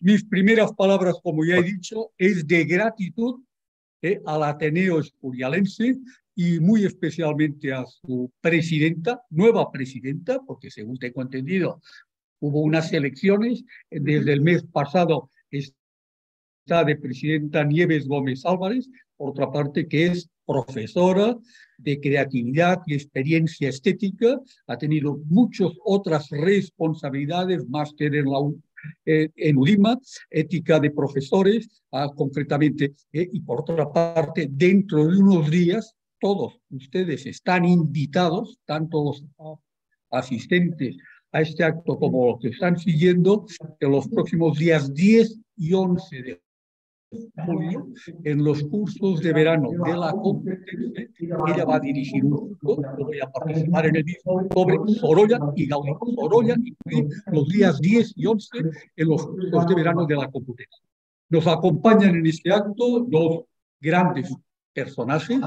mis primeras palabras, como ya he dicho, es de gratitud eh, al Ateneo Escurialense y muy especialmente a su presidenta, nueva presidenta, porque según tengo entendido, hubo unas elecciones, desde el mes pasado está de presidenta Nieves Gómez Álvarez, por otra parte que es profesora de creatividad y experiencia estética, ha tenido muchas otras responsabilidades, máster en la eh, en UDIMA, ética de profesores, ah, concretamente, eh, y por otra parte, dentro de unos días, todos ustedes están invitados, tanto los asistentes a este acto como los que están siguiendo, en los próximos días 10 y 11 de en los cursos de verano de la competencia, ella va a dirigir un curso, yo voy a participar en el mismo, sobre Sorolla y Gaudí. Sorolla y los días 10 y 11 en los cursos de verano de la competencia. Nos acompañan en este acto dos grandes personajes,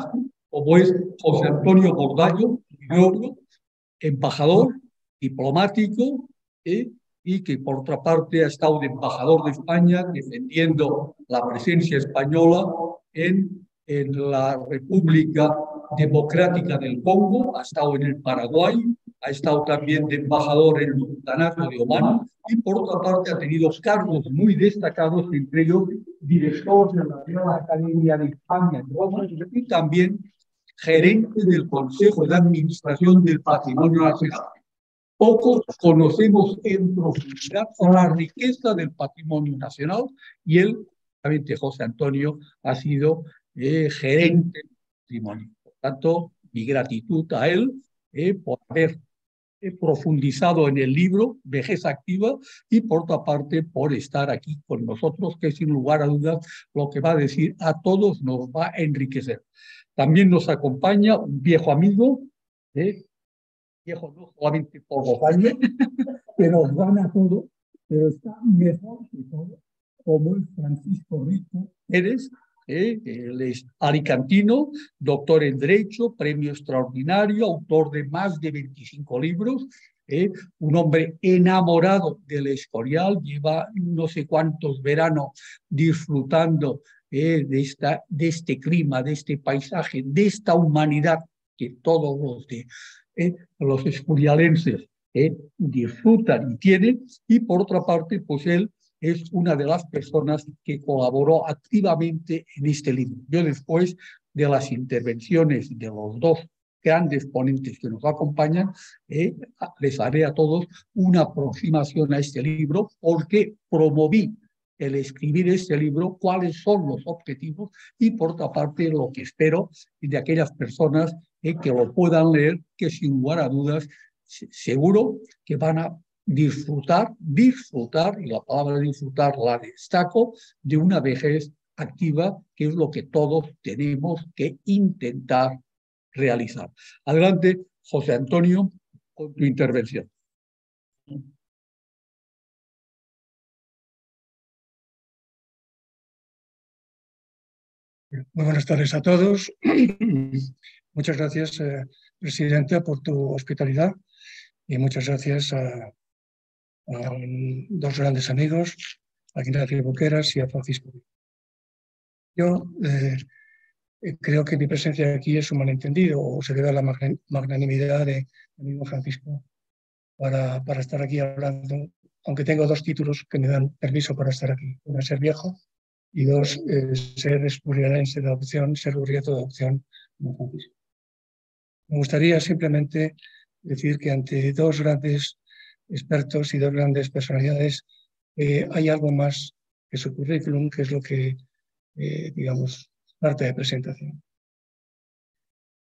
como es José Antonio Bordallo, embajador, diplomático, eh, y que por otra parte ha estado de embajador de España defendiendo la presencia española en, en la República Democrática del Congo, ha estado en el Paraguay, ha estado también de embajador en el Sultanato de Oman y por otra parte ha tenido cargos muy destacados, entre ellos director de la Real Academia de España en Roma y también gerente del Consejo de Administración del Patrimonio Nacional. Pocos conocemos en profundidad la riqueza del patrimonio nacional y él, obviamente José Antonio, ha sido eh, gerente del patrimonio. Por tanto, mi gratitud a él eh, por haber eh, profundizado en el libro Vejez Activa y por otra parte por estar aquí con nosotros, que sin lugar a dudas lo que va a decir a todos nos va a enriquecer. También nos acompaña un viejo amigo, viejo no solamente por los años, pero gana todo, pero está mejor que todo, como el Francisco Rico Eres, eh, él es alicantino, doctor en Derecho, premio extraordinario, autor de más de 25 libros, eh, un hombre enamorado del Escorial, lleva no sé cuántos veranos disfrutando eh, de, esta, de este clima, de este paisaje, de esta humanidad que todos los de ¿eh? los escurialenses ¿eh? disfrutan y tienen, y por otra parte, pues él es una de las personas que colaboró activamente en este libro. Yo después de las intervenciones de los dos grandes ponentes que nos acompañan, ¿eh? les haré a todos una aproximación a este libro porque promoví el escribir este libro, cuáles son los objetivos y por otra parte lo que espero de aquellas personas que lo puedan leer, que sin lugar a dudas, seguro que van a disfrutar, disfrutar, y la palabra disfrutar la destaco, de una vejez activa, que es lo que todos tenemos que intentar realizar. Adelante, José Antonio, con tu intervención. Muy buenas tardes a todos. Muchas gracias, eh, Presidenta, por tu hospitalidad y muchas gracias a, dos grandes amigos, a Ignacio Boqueras y a Francisco. Yo eh, creo que mi presencia aquí es un malentendido o se debe a la magnanimidad de mi amigo Francisco para, estar aquí hablando, aunque tengo dos títulos que me dan permiso para estar aquí. Uno ser viejo y dos, eh, ser espurialense de adopción, ser urrieto de adopción. Me gustaría simplemente decir que ante dos grandes expertos y dos grandes personalidades eh, hay algo más que su currículum, que es lo que, eh, digamos, parte de presentación.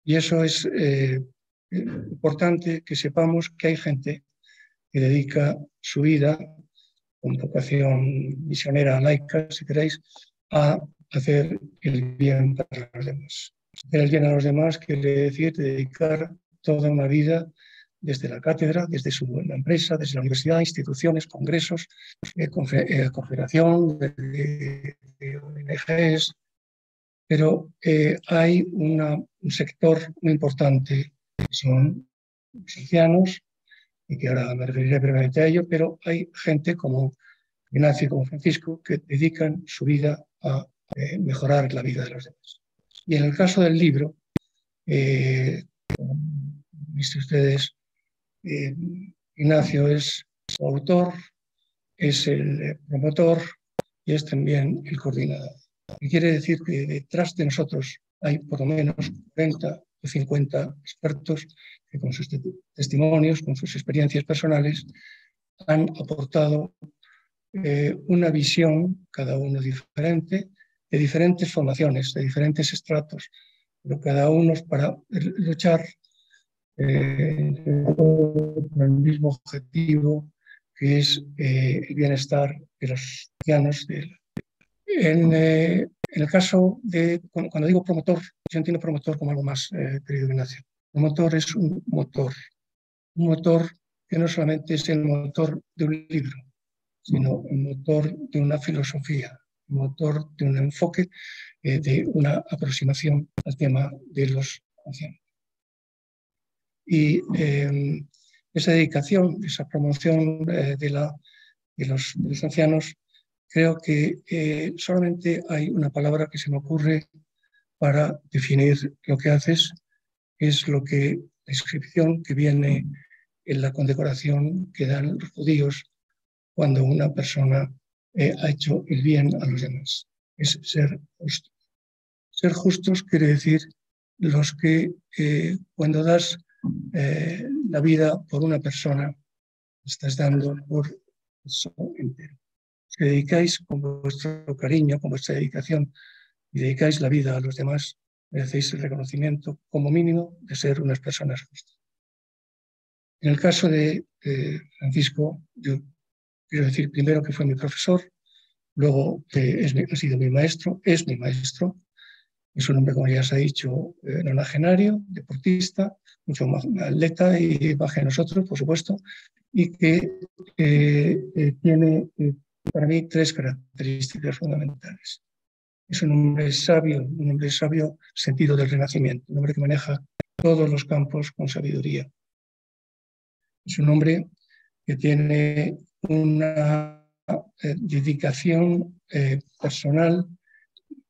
Y eso es eh, importante que sepamos que hay gente que dedica su vida, con vocación misionera laica, si queréis, a hacer el bien para los demás. El bien a los demás quiere decir dedicar toda una vida desde la cátedra, desde su empresa, desde la universidad, instituciones, congresos, eh, eh, confederación, de, ONGs, pero eh, hay un sector muy importante que son los ancianos, y que ahora me referiré brevemente a ello, pero hay gente como Ignacio como Francisco, que dedican su vida a eh, mejorar la vida de los demás. Y en el caso del libro, eh, como viste ustedes, eh, Ignacio es su autor, es el promotor y es también el coordinador. Y quiere decir que detrás de nosotros hay por lo menos 40 o 50 expertos que con sus testimonios, con sus experiencias personales, han aportado eh, una visión, cada uno diferente, de diferentes formaciones, de diferentes estratos, pero cada uno para luchar eh, por el mismo objetivo, que es eh, el bienestar de los ciudadanos. En, en, el caso de, cuando digo promotor, yo entiendo promotor como algo más, querido Ignacio. Promotor es un motor, un motor que no solamente es el motor de un libro, sino el motor de una filosofía, el motor de un enfoque, eh, de una aproximación al tema de los ancianos. Y em, esa dedicación, esa promoción eh, de, la, de, los, ancianos, creo que eh, solamente hay una palabra que se me ocurre para definir lo que haces, es lo que la inscripción que viene en la condecoración que dan los judíos cuando una persona eh, ha hecho el bien a los demás. Es ser justo. Ser justos quiere decir los que eh, cuando das eh, la vida por una persona, estás dando por eso entero. Si dedicáis con vuestro cariño, con vuestra dedicación y dedicáis la vida a los demás, merecéis el reconocimiento como mínimo de ser unas personas justas. En el caso de Francisco, yo quiero decir primero que fue mi profesor, luego que ha sido mi maestro, es mi maestro, es un hombre, como ya se ha dicho, eh, nonagenario, deportista, mucho más atleta y más que nosotros, por supuesto, y que eh, eh, tiene para mí tres características fundamentales. Es un hombre sabio, un hombre sabio sentido del renacimiento, un hombre que maneja todos los campos con sabiduría, es un hombre que tiene una eh, dedicación eh, personal,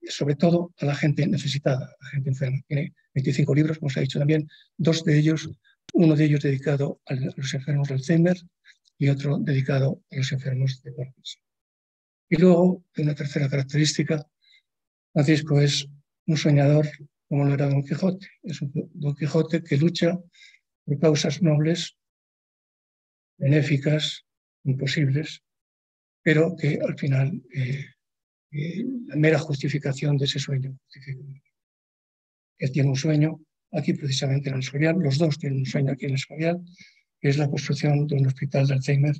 sobre todo a la gente necesitada, a la gente enferma. Tiene 25 libros, como se ha dicho también, dos de ellos, uno de ellos dedicado a los enfermos de Alzheimer y otro dedicado a los enfermos de Parkinson. Y luego, una tercera característica, Francisco es un soñador como lo era Don Quijote. Es un Don Quijote que lucha por causas nobles benéficas, imposibles, pero que al final eh, eh, la mera justificación de ese sueño. Él tiene un sueño aquí precisamente en el Escorial, los dos tienen un sueño aquí en el Escorial, que es la construcción de un hospital de Alzheimer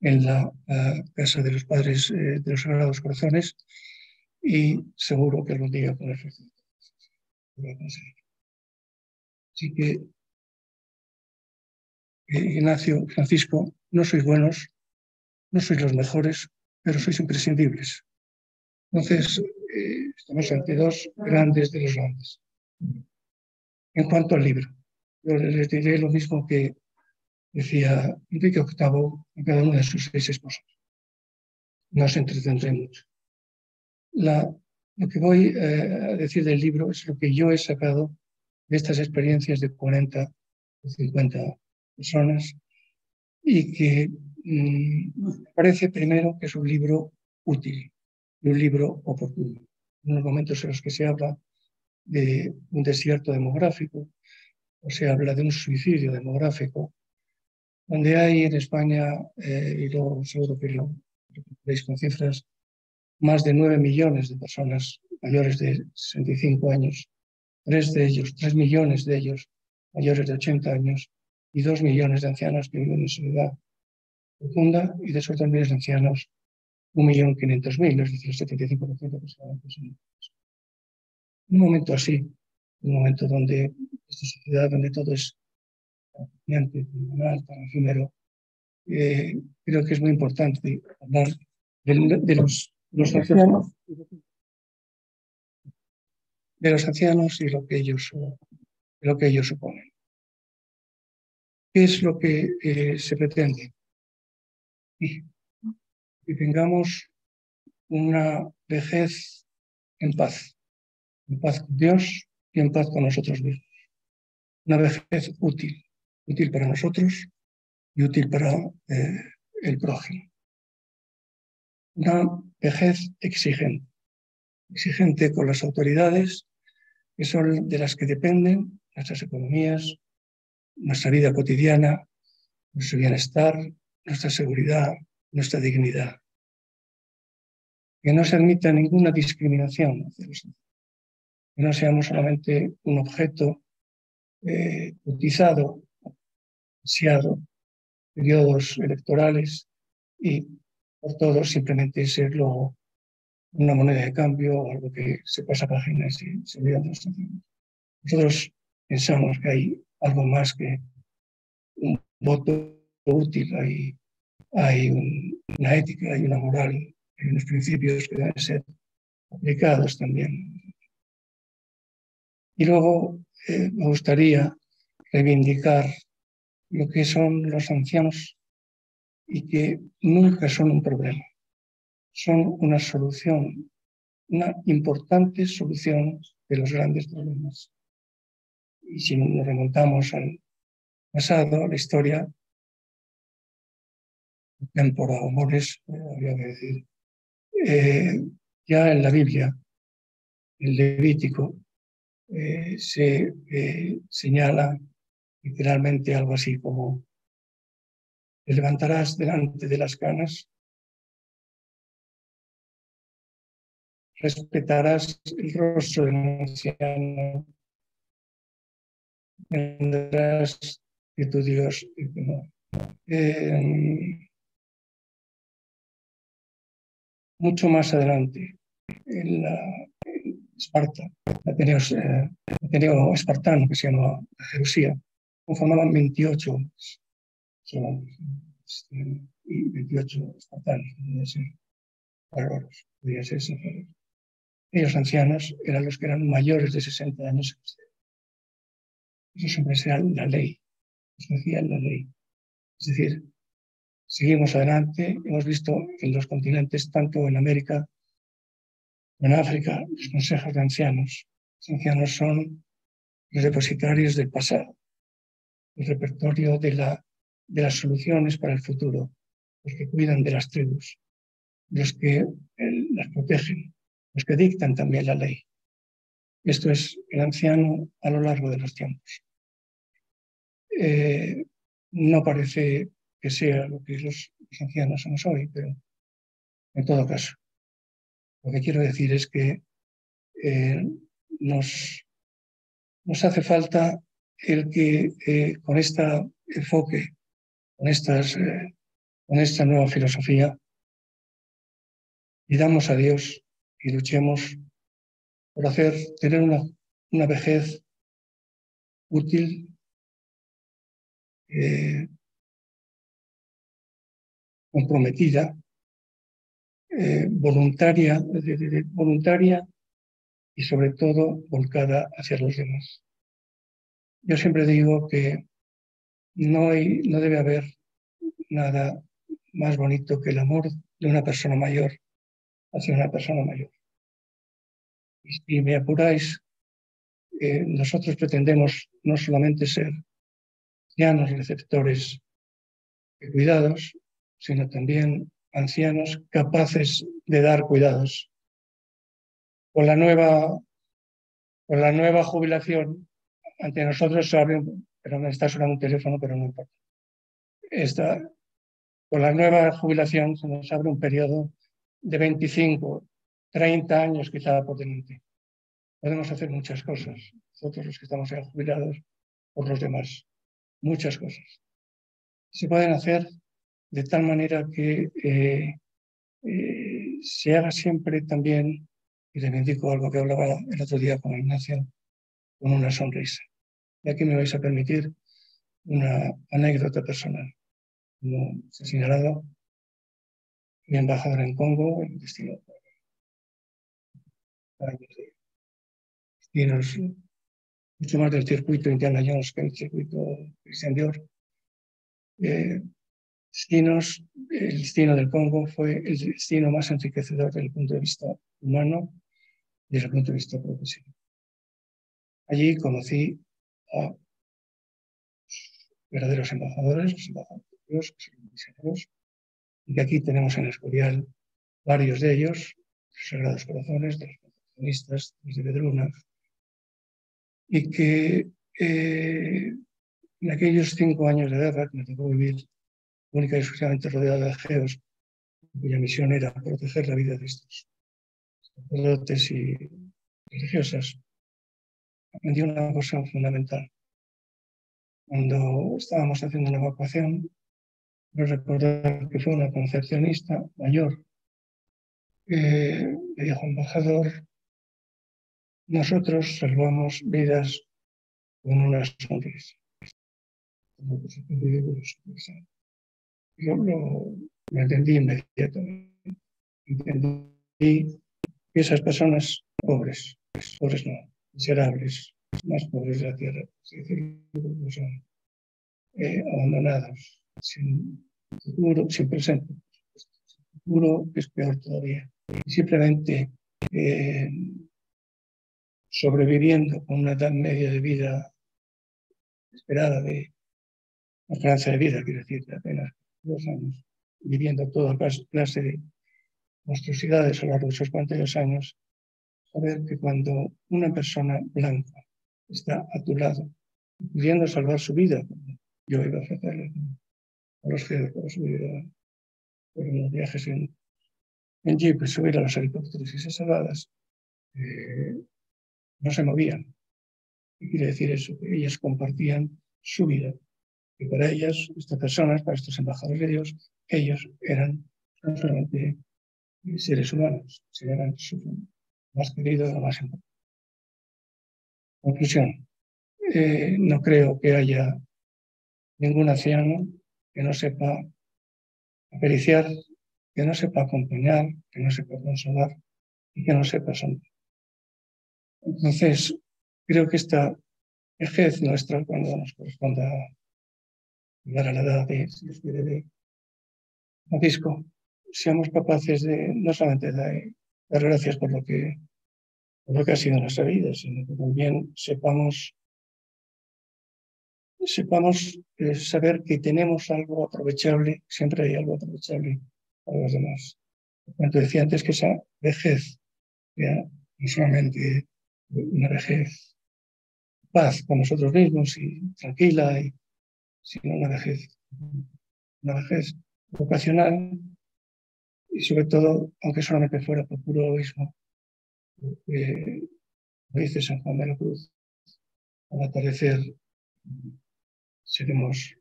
en la casa de los padres eh, de los Sagrados Corazones y seguro que algún día podrá conseguir. Así que Ignacio, Francisco, no sois buenos, no sois los mejores, pero sois imprescindibles. Entonces, eh, estamos ante dos grandes de los grandes. En cuanto al libro, yo les diré lo mismo que decía Enrique VIII a cada una de sus seis esposas. No se entretendré mucho. Lo que voy eh, a decir del libro es lo que yo he sacado de estas experiencias de 40 o 50 personas y que mm, me parece primero que es un libro útil y un libro oportuno. En los momentos en los que se habla de un desierto demográfico o se habla de un suicidio demográfico, donde hay en España, eh, y luego seguro que lo veis con cifras, más de 9 millones de personas mayores de 65 años, tres de ellos, tres millones de ellos mayores de 80 años, y dos millones de ancianos que viven en soledad profunda y de esos dos millones de ancianos, un millón quinientos mil, es decir, el 75% aproximadamente son Un momento así, un momento donde esta sociedad, donde todo es tan tan efímero, eh, creo que es muy importante hablar de, los, los ancianos de los ancianos y lo que ellos, lo que ellos suponen. ¿Qué es lo que eh, se pretende? que tengamos una vejez en paz, en paz con Dios y en paz con nosotros mismos. Una vejez útil, útil para nosotros y útil para eh, el prójimo. Una vejez exigente, exigente con las autoridades que son de las que dependen nuestras economías, nuestra vida cotidiana, nuestro bienestar, nuestra seguridad, nuestra dignidad. Que no se admita ninguna discriminación Que no seamos solamente un objeto eh, utilizado, deseado, periodos electorales y por todo simplemente ser una moneda de cambio o algo que se pasa páginas y se olvida de Nosotros pensamos que hay algo más que un voto útil, hay, hay una ética, hay una moral, hay unos principios que deben ser aplicados también. Y luego eh, me gustaría reivindicar lo que son los ancianos y que nunca son un problema, son una solución, una importante solución de los grandes problemas. Y si nos remontamos al pasado, la historia, tempora amores, eh, habría que decir, eh, ya en la Biblia, el Levítico, eh, se señala literalmente algo así como te levantarás delante de las canas, respetarás el rostro del anciano, tendrás que tu Dios. Eh, mucho más adelante, en la Esparta, Ateneo, eh, espartano, que se llama Jerusía, conformaban 28 hombres y 28 espartanos, podría ser bárbaros, podría ser Ellos ancianos eran los que eran mayores de 60 años. Eso siempre era la ley, eso decía la ley. Es decir, seguimos adelante, hemos visto en los continentes, tanto en América como en África, los consejos de ancianos. Los ancianos son los depositarios del pasado el repertorio de, la, de las soluciones para el futuro, los que cuidan de las tribus, los que las protegen, los que dictan también la ley. Esto es el anciano a lo largo de los tiempos. Eh, no parece que sea lo que los, ancianos somos hoy, pero en todo caso, lo que quiero decir es que eh, nos, nos hace falta el que eh, con este enfoque, eh, con esta nueva filosofía, pidamos a Dios y luchemos por hacer, tener una, una vejez útil, eh, comprometida, voluntaria, voluntaria y sobre todo volcada hacia los demás. Yo siempre digo que no, hay, no debe haber nada más bonito que el amor de una persona mayor hacia una persona mayor. Y si me apuráis, eh, nosotros pretendemos no solamente ser ancianos receptores de cuidados, sino también ancianos capaces de dar cuidados. Con la nueva, con la nueva jubilación ante nosotros se abre, pero me está sonando un teléfono, pero no importa. Esta, con la nueva jubilación se nos abre un periodo de 25, 30 años quizá por delante. Podemos hacer muchas cosas, nosotros los que estamos ya jubilados, por los demás, muchas cosas. Se pueden hacer de tal manera que eh, eh, se haga siempre también, y le indico algo que hablaba el otro día con Ignacio, con una sonrisa. Y aquí me vais a permitir una anécdota personal. Como se ha señalado, mi embajador en Congo, el destino destinos mucho más del circuito Indiana Jones que el circuito Christian Dior. Eh, destinos, el destino del Congo fue el destino más enriquecedor desde el punto de vista humano y desde el punto de vista profesional. Allí conocí a verdaderos embajadores, los embajadores los y que aquí tenemos en el Escorial varios de ellos, los Sagrados Corazones, de los Concepcionistas, desde Vedruna, y que eh, en aquellos cinco años de guerra que me tocó vivir única y exclusivamente rodeada de geos, cuya misión era proteger la vida de estos sacerdotes y religiosas, aprendí una cosa fundamental. Cuando estábamos haciendo una evacuación, no recordar que fue una concepcionista mayor, que le dijo, embajador, nosotros salvamos vidas con una sonrisa. Yo lo, entendí inmediatamente. Entendí que esas personas pobres, pobres no, miserables, más pobres de la tierra, es son eh, abandonados, sin futuro, sin presente, futuro es peor todavía. Simplemente eh, sobreviviendo con una edad media de vida esperada de la esperanza de vida, quiero decir, de apenas dos años, viviendo toda clase de monstruosidades a lo largo de esos 42 años, saber que cuando una persona blanca está a tu lado, pudiendo salvar su vida, yo iba a ofrecerle a los que para subir a, por unos viajes en, en jeep, subir a los helicópteros y ser salvadas, eh, no se movían. ¿Qué quiere decir eso? Que ellas compartían su vida. Y para ellas, estas personas, para estos embajadores de Dios, ellos eran no solamente seres humanos, sino eran su más querido y más importante. Conclusión. Eh, no creo que haya ningún anciano que no sepa apericiar, que no sepa acompañar, que no sepa consolar y que no sepa sonreír. Entonces, creo que esta vejez nuestra, cuando nos corresponda llegar a la edad de, de Francisco, seamos capaces de no solamente dar, gracias por lo, que, por lo que ha sido nuestra vida, sino que también sepamos sepamos eh, saber que tenemos algo aprovechable, siempre hay algo aprovechable para los demás. Como decía antes, que esa vejez sea no solamente una vejez paz con nosotros mismos y tranquila, y, sino una vejez, una vejez vocacional y sobre todo, aunque solamente fuera por puro egoísmo, eh, dice San Juan de la Cruz, al atardecer seremos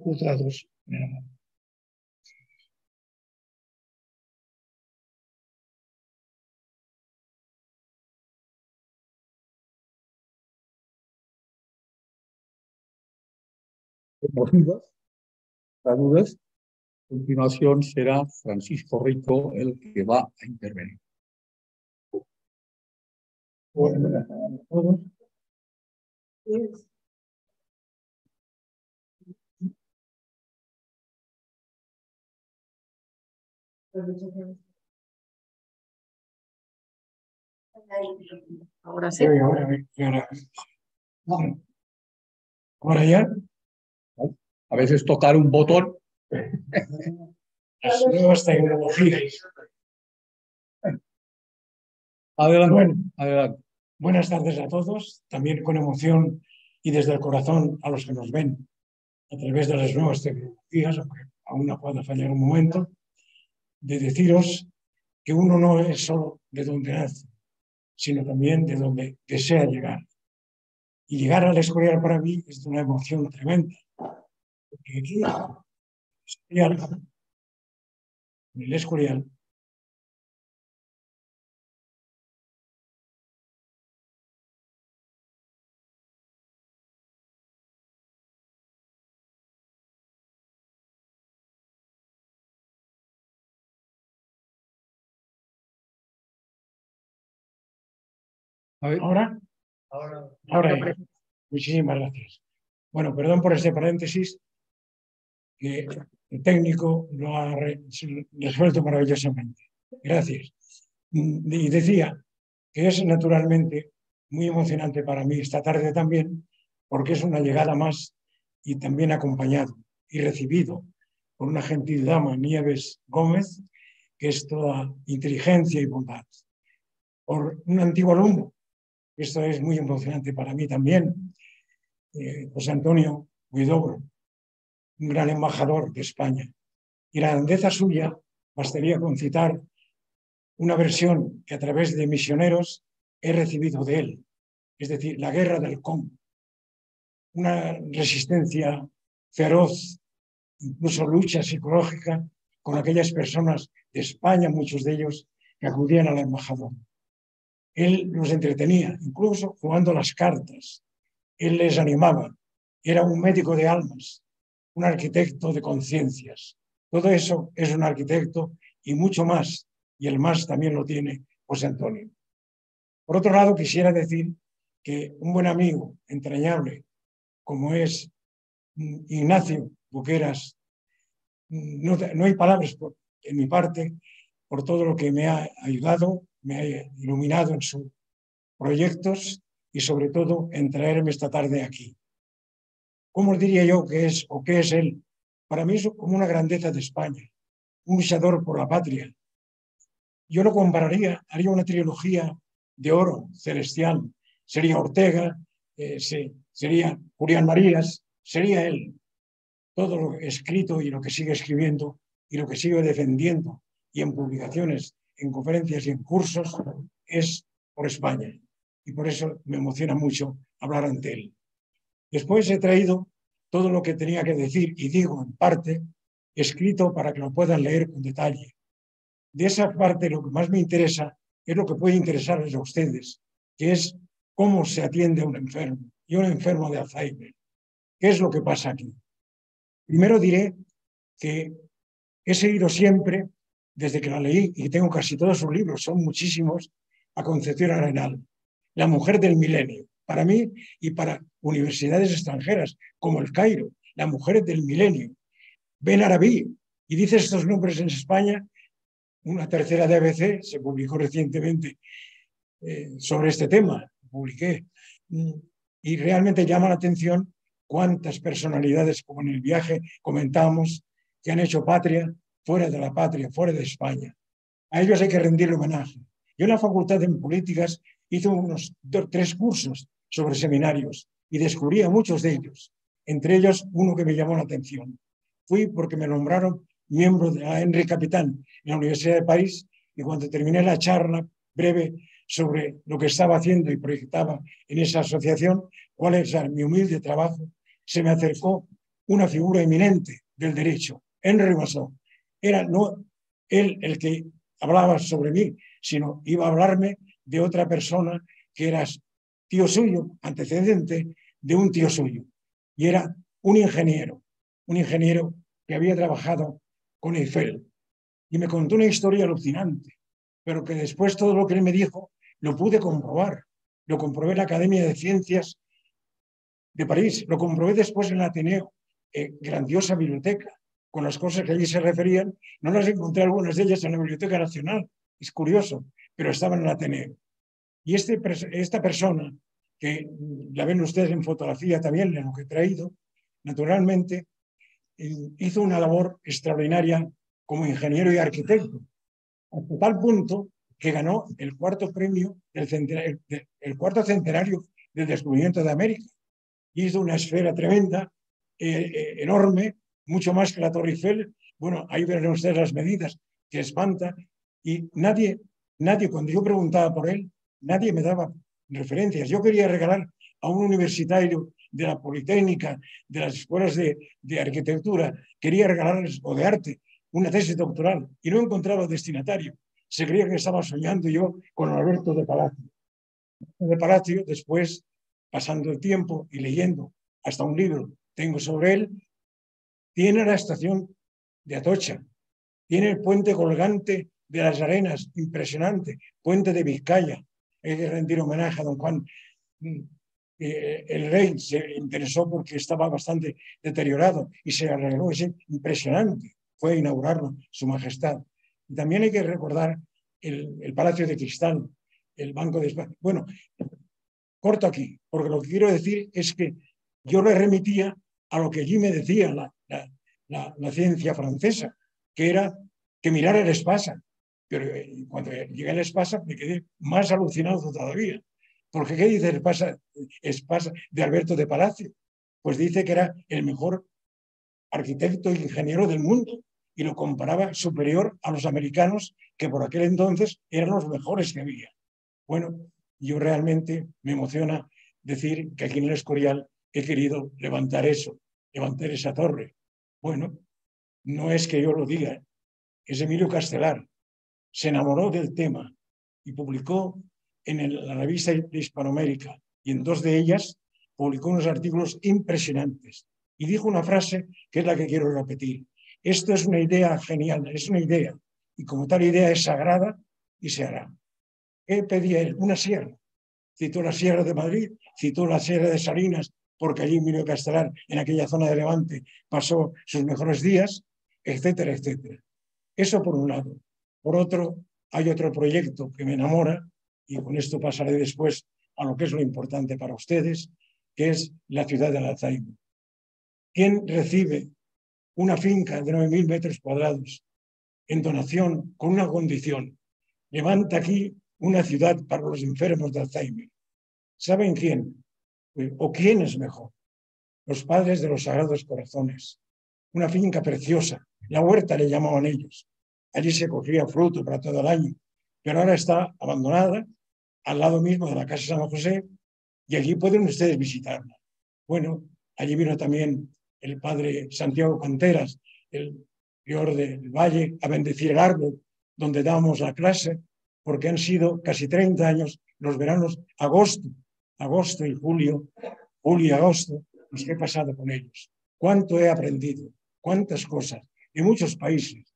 juzgados en el amor. dudas. A continuación será Francisco Rico el que va a intervenir. Buenas tardes a todos. Ahora sí. Ahora, ahora, ahora ya. A veces tocar un botón. Las nuevas tecnologías. Adelante, adelante. Buenas tardes a todos, también con emoción y desde el corazón a los que nos ven a través de las nuevas tecnologías, aunque aún no pueda fallar un momento, de deciros que uno no es solo de donde nace, sino también de donde desea llegar. Y llegar al Escorial para mí es una emoción tremenda, porque aquí, en el Escorial, ¿Ahora? Ahora. Ahora. Muchísimas gracias. Bueno, perdón por este paréntesis, que el técnico lo ha resuelto maravillosamente. Gracias. Mm, y decía que es naturalmente muy emocionante para mí esta tarde también, porque es una llegada más y también acompañado y recibido por una gentil dama, Nieves Gómez, que es toda inteligencia y bondad. Por un antiguo alumno, esto es muy emocionante para mí también, eh, José Antonio Huidobro, un gran embajador de España. Y la grandeza suya bastaría con citar una versión que a través de misioneros he recibido de él, es decir, la guerra del Congo. Una resistencia feroz, incluso lucha psicológica con aquellas personas de España, muchos de ellos, que acudían al embajador. Él los entretenía, incluso jugando las cartas. Él les animaba. Era un médico de almas, un arquitecto de conciencias. Todo eso es un arquitecto y mucho más, y el más también lo tiene José Antonio. Por otro lado, quisiera decir que un buen amigo entrañable, como es Ignacio Buqueras, no, no hay palabras en mi parte por todo lo que me ha ayudado, me ha iluminado en sus proyectos y sobre todo en traerme esta tarde aquí. ¿Cómo diría yo que es o qué es él? Para mí es como una grandeza de España, un luchador por la patria. Yo lo compararía, haría una trilogía de oro celestial. Sería Ortega, eh, sería Julián Marías, sería él. Todo lo escrito y lo que sigue escribiendo y lo que sigue defendiendo y en publicaciones, en conferencias y en cursos es por España. Y por eso me emociona mucho hablar ante él. Después he traído todo lo que tenía que decir y digo en parte escrito para que lo puedan leer con detalle. De esa parte lo que más me interesa es lo que puede interesarles a ustedes, que es cómo se atiende a un enfermo y un enfermo de Alzheimer. ¿Qué es lo que pasa aquí? Primero diré que he seguido siempre, desde que la leí, y tengo casi todos sus libros, son muchísimos, a Concepción Arenal, la mujer del milenio para mí y para universidades extranjeras como el Cairo, la mujer del milenio. Ben Arabí, y dice estos nombres en España, una tercera de ABC se publicó recientemente eh, sobre este tema, publiqué, y realmente llama la atención cuántas personalidades, como en el viaje comentábamos, que han hecho patria fuera de la patria, fuera de España. A ellos hay que rendirle homenaje. Yo en la Facultad de Políticas hice unos tres cursos sobre seminarios y descubrí a muchos de ellos, entre ellos uno que me llamó la atención. Fui porque me nombraron miembro de Henry Capitán en la Universidad de París y cuando terminé la charla breve sobre lo que estaba haciendo y proyectaba en esa asociación, cuál era mi humilde trabajo, se me acercó una figura eminente del derecho, Henry Masson. Era no él el que hablaba sobre mí, sino iba a hablarme de otra persona que era tío suyo, antecedente de un tío suyo. Y era un ingeniero, un ingeniero que había trabajado con Eiffel. Y me contó una historia alucinante, pero que después todo lo que él me dijo lo pude comprobar. Lo comprobé en la Academia de Ciencias de París, lo comprobé después en el Ateneo, eh, grandiosa biblioteca, con las cosas que allí se referían. No las encontré algunas de ellas en la Biblioteca Nacional, es curioso, pero estaban en el Ateneo. Y este, esta persona, que la ven ustedes en fotografía también, en lo que he traído, naturalmente, eh, hizo una labor extraordinaria como ingeniero y arquitecto, hasta tal punto que ganó el cuarto premio, del el, cuarto centenario del descubrimiento de América. Hizo una esfera tremenda, eh, eh, enorme, mucho más que la Torre Eiffel. Bueno, ahí ven ustedes las medidas, que espanta. Y nadie, nadie, cuando yo preguntaba por él, nadie me daba referencias. Yo quería regalar a un universitario de la Politécnica, de las escuelas de, arquitectura, quería regalarles, o de arte, una tesis doctoral, y no encontraba destinatario. Se creía que estaba soñando yo con Alberto de Palacio. De Palacio, después, pasando el tiempo y leyendo hasta un libro tengo sobre él, tiene la estación de Atocha, tiene el puente colgante de las arenas, impresionante, puente de Vizcaya, hay que rendir homenaje a don Juan eh, el rey se interesó porque estaba bastante deteriorado y se arregló, es impresionante, fue a inaugurarlo su majestad. Y también hay que recordar el, el Palacio de Cristal, el Banco de España. Bueno, corto aquí, porque lo que quiero decir es que yo le remitía a lo que allí me decía la, la, la, ciencia francesa, que era que mirar el Espasa. Pero cuando llegué al Espasa me quedé más alucinado todavía. Porque ¿qué dice el Espasa, Espasa de Alberto de Palacio? Pues dice que era el mejor arquitecto e ingeniero del mundo y lo comparaba superior a los americanos que por aquel entonces eran los mejores que había. Bueno, yo realmente me emociona decir que aquí en el Escorial he querido levantar eso, levantar esa torre. Bueno, no es que yo lo diga, es Emilio Castelar. Se enamoró del tema y publicó en la revista de Hispanoamérica y en dos de ellas publicó unos artículos impresionantes y dijo una frase que es la que quiero repetir. Esto es una idea genial, es una idea y como tal idea es sagrada y se hará. ¿Qué pedía él? Una sierra. Citó la sierra de Madrid, citó la sierra de Salinas, porque allí Emilio Castelar, en aquella zona de Levante, pasó sus mejores días, etcétera, etcétera. Eso por un lado. Por otro, hay otro proyecto que me enamora, y con esto pasaré después a lo que es lo importante para ustedes, que es la ciudad de Alzheimer. ¿Quién recibe una finca de 9.000 metros cuadrados en donación con una condición? Levanta aquí una ciudad para los enfermos de Alzheimer. ¿Saben quién? Eh, ¿O quién es mejor? Los padres de los Sagrados Corazones. Una finca preciosa. La huerta le llamaban ellos. Allí se cogía fruto para todo el año, pero ahora está abandonada al lado mismo de la Casa San José y allí pueden ustedes visitarla. Bueno, allí vino también el padre Santiago Canteras, el prior del Valle, a bendecir el árbol donde damos la clase porque han sido casi 30 años los veranos, agosto, agosto y julio, julio y agosto, los que he pasado con ellos. Cuánto he aprendido, cuántas cosas, en muchos países.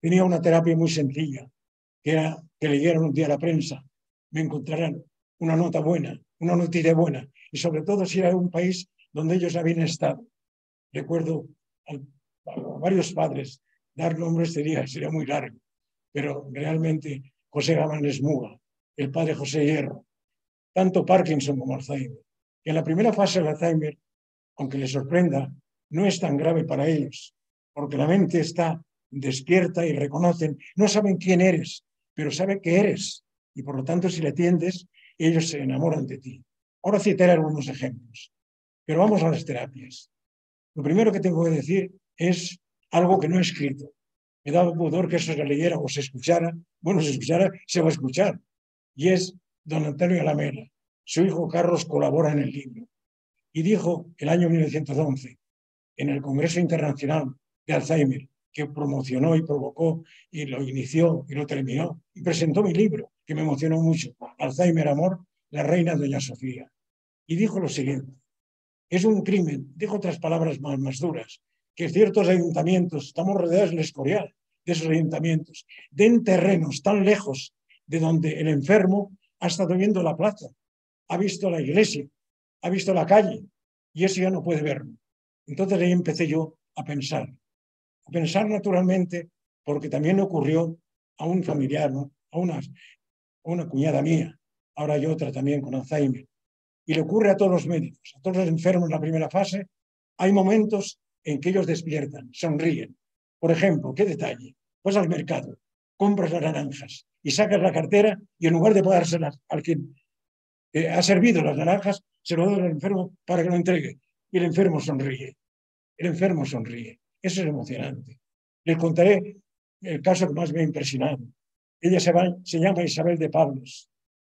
Tenía una terapia muy sencilla, que era que leyeran un día la prensa, me encontraran una nota buena, una noticia buena, y sobre todo si era un país donde ellos habían estado. Recuerdo a, varios padres, dar nombres sería, sería muy largo, pero realmente José Gamán Esmuga, el padre José Hierro, tanto Parkinson como Alzheimer. Que en la primera fase del Alzheimer, aunque les sorprenda, no es tan grave para ellos, porque la mente está despierta y reconocen, no saben quién eres, pero saben que eres, y por lo tanto si le atiendes, ellos se enamoran de ti. Ahora citaré algunos ejemplos, pero vamos a las terapias. Lo primero que tengo que decir es algo que no he escrito, me daba pudor que eso se leyera o se escuchara. Bueno, se escuchara, se va a escuchar. Y es don Antonio Alameda. Su hijo Carlos colabora en el libro. Y dijo el año 1911, en el Congreso Internacional de Alzheimer, que promocionó y provocó y lo inició y lo terminó, y presentó mi libro, que me emocionó mucho, Alzheimer Amor, la reina Doña Sofía. Y dijo lo siguiente, es un crimen, dijo otras palabras más, duras, que ciertos ayuntamientos, estamos rodeados del Escorial, de esos ayuntamientos, den terrenos tan lejos de donde el enfermo ha estado viendo la plaza, ha visto la iglesia, ha visto la calle, y eso ya no puede verlo. Entonces ahí empecé yo a pensar, pensar naturalmente, porque también ocurrió a un familiar, a, una, cuñada mía, ahora hay otra también con Alzheimer, y le ocurre a todos los médicos, a todos los enfermos en la primera fase, hay momentos en que ellos despiertan, sonríen. Por ejemplo, ¿qué detalle? Vas al mercado, compras las naranjas y sacas la cartera y en lugar de podárselas al quien eh, ha servido las naranjas, se lo da al enfermo para que lo entregue. Y el enfermo sonríe. El enfermo sonríe. Eso es emocionante. Les contaré el caso que más me ha impresionado. Ella se, va, se llama Isabel de Pablos.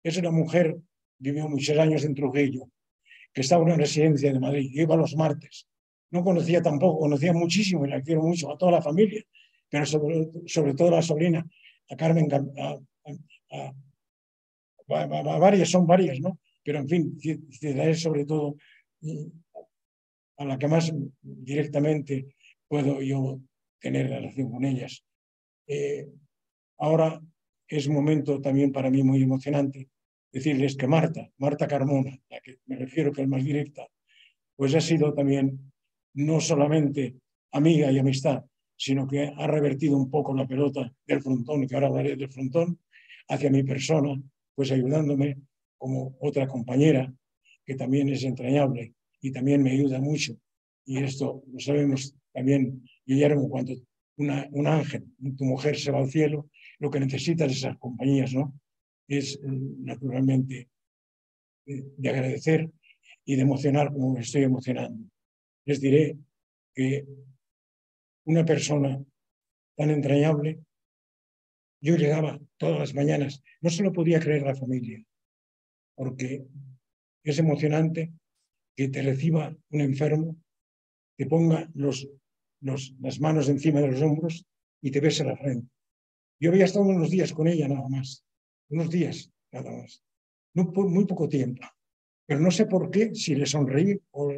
Es una mujer, vivió muchos años en Trujillo, que estaba en una residencia de Madrid. Iba los martes no conocía tampoco, conocía muchísimo y la quiero mucho a toda la familia, pero sobre, sobre todo a la sobrina, a Carmen, a, varias, son varias, ¿no? Pero en fin, es sobre todo mm, a la que más directamente puedo yo tener relación con ellas. Eh, ahora es un momento también para mí muy emocionante, decirles que Marta, Marta Carmona, la que me refiero que es más directa, pues ha sido también no solamente amiga y amistad, sino que ha revertido un poco la pelota del frontón, que ahora hablaré del frontón, hacia mi persona, pues ayudándome como otra compañera que también es entrañable y también me ayuda mucho. Y esto lo sabemos también, Guillermo, cuando un ángel, tu mujer se va al cielo, lo que necesitas esas compañías, ¿no? Es eh, naturalmente de, de agradecer y de emocionar como me estoy emocionando. Les diré que una persona tan entrañable, yo llegaba todas las mañanas, no se lo podía creer la familia, porque es emocionante que te reciba un enfermo, te ponga los, las manos encima de los hombros y te bese la frente. Yo había estado unos días con ella nada más, unos días nada más, muy poco tiempo, pero no sé por qué, si le sonreí o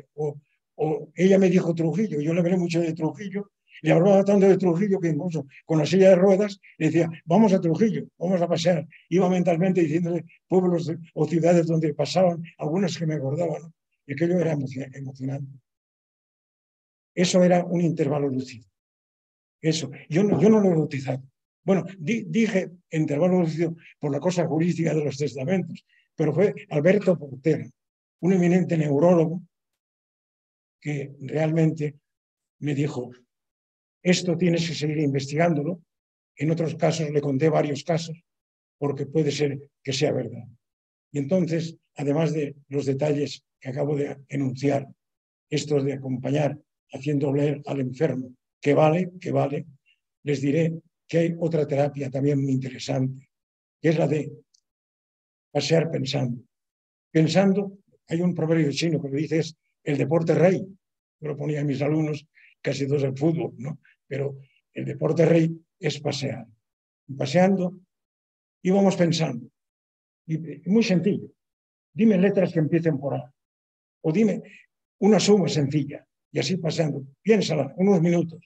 ella me dijo Trujillo, yo le hablé mucho de Trujillo, le hablaba tanto de Trujillo que incluso con la silla de ruedas le decía, vamos a Trujillo, vamos a pasear. Iba mentalmente diciéndole pueblos o ciudades donde pasaban, algunas que me acordaban, y aquello era emocionante. Eso era un intervalo lúcido. Eso. Yo no, lo he bautizado. Bueno, dije intervalo lúcido por la cosa jurídica de los testamentos, pero fue Alberto Portera, un eminente neurólogo que realmente me dijo, esto tienes que seguir investigándolo. En otros casos le conté varios casos, porque puede ser que sea verdad. Y entonces, además de los detalles que acabo de enunciar, estos de acompañar, haciendo leer al enfermo, que vale, que vale, les diré que hay otra terapia también muy interesante, que es la de pasear pensando. Pensando, hay un proverbio chino que dice es el deporte rey. Yo lo ponía a mis alumnos, casi todos el fútbol, ¿no? Pero el deporte rey es pasear. Y paseando, íbamos pensando. Y, muy sencillo. Dime letras que empiecen por A. O dime una suma sencilla. Y así paseando. Piénsala, unos minutos.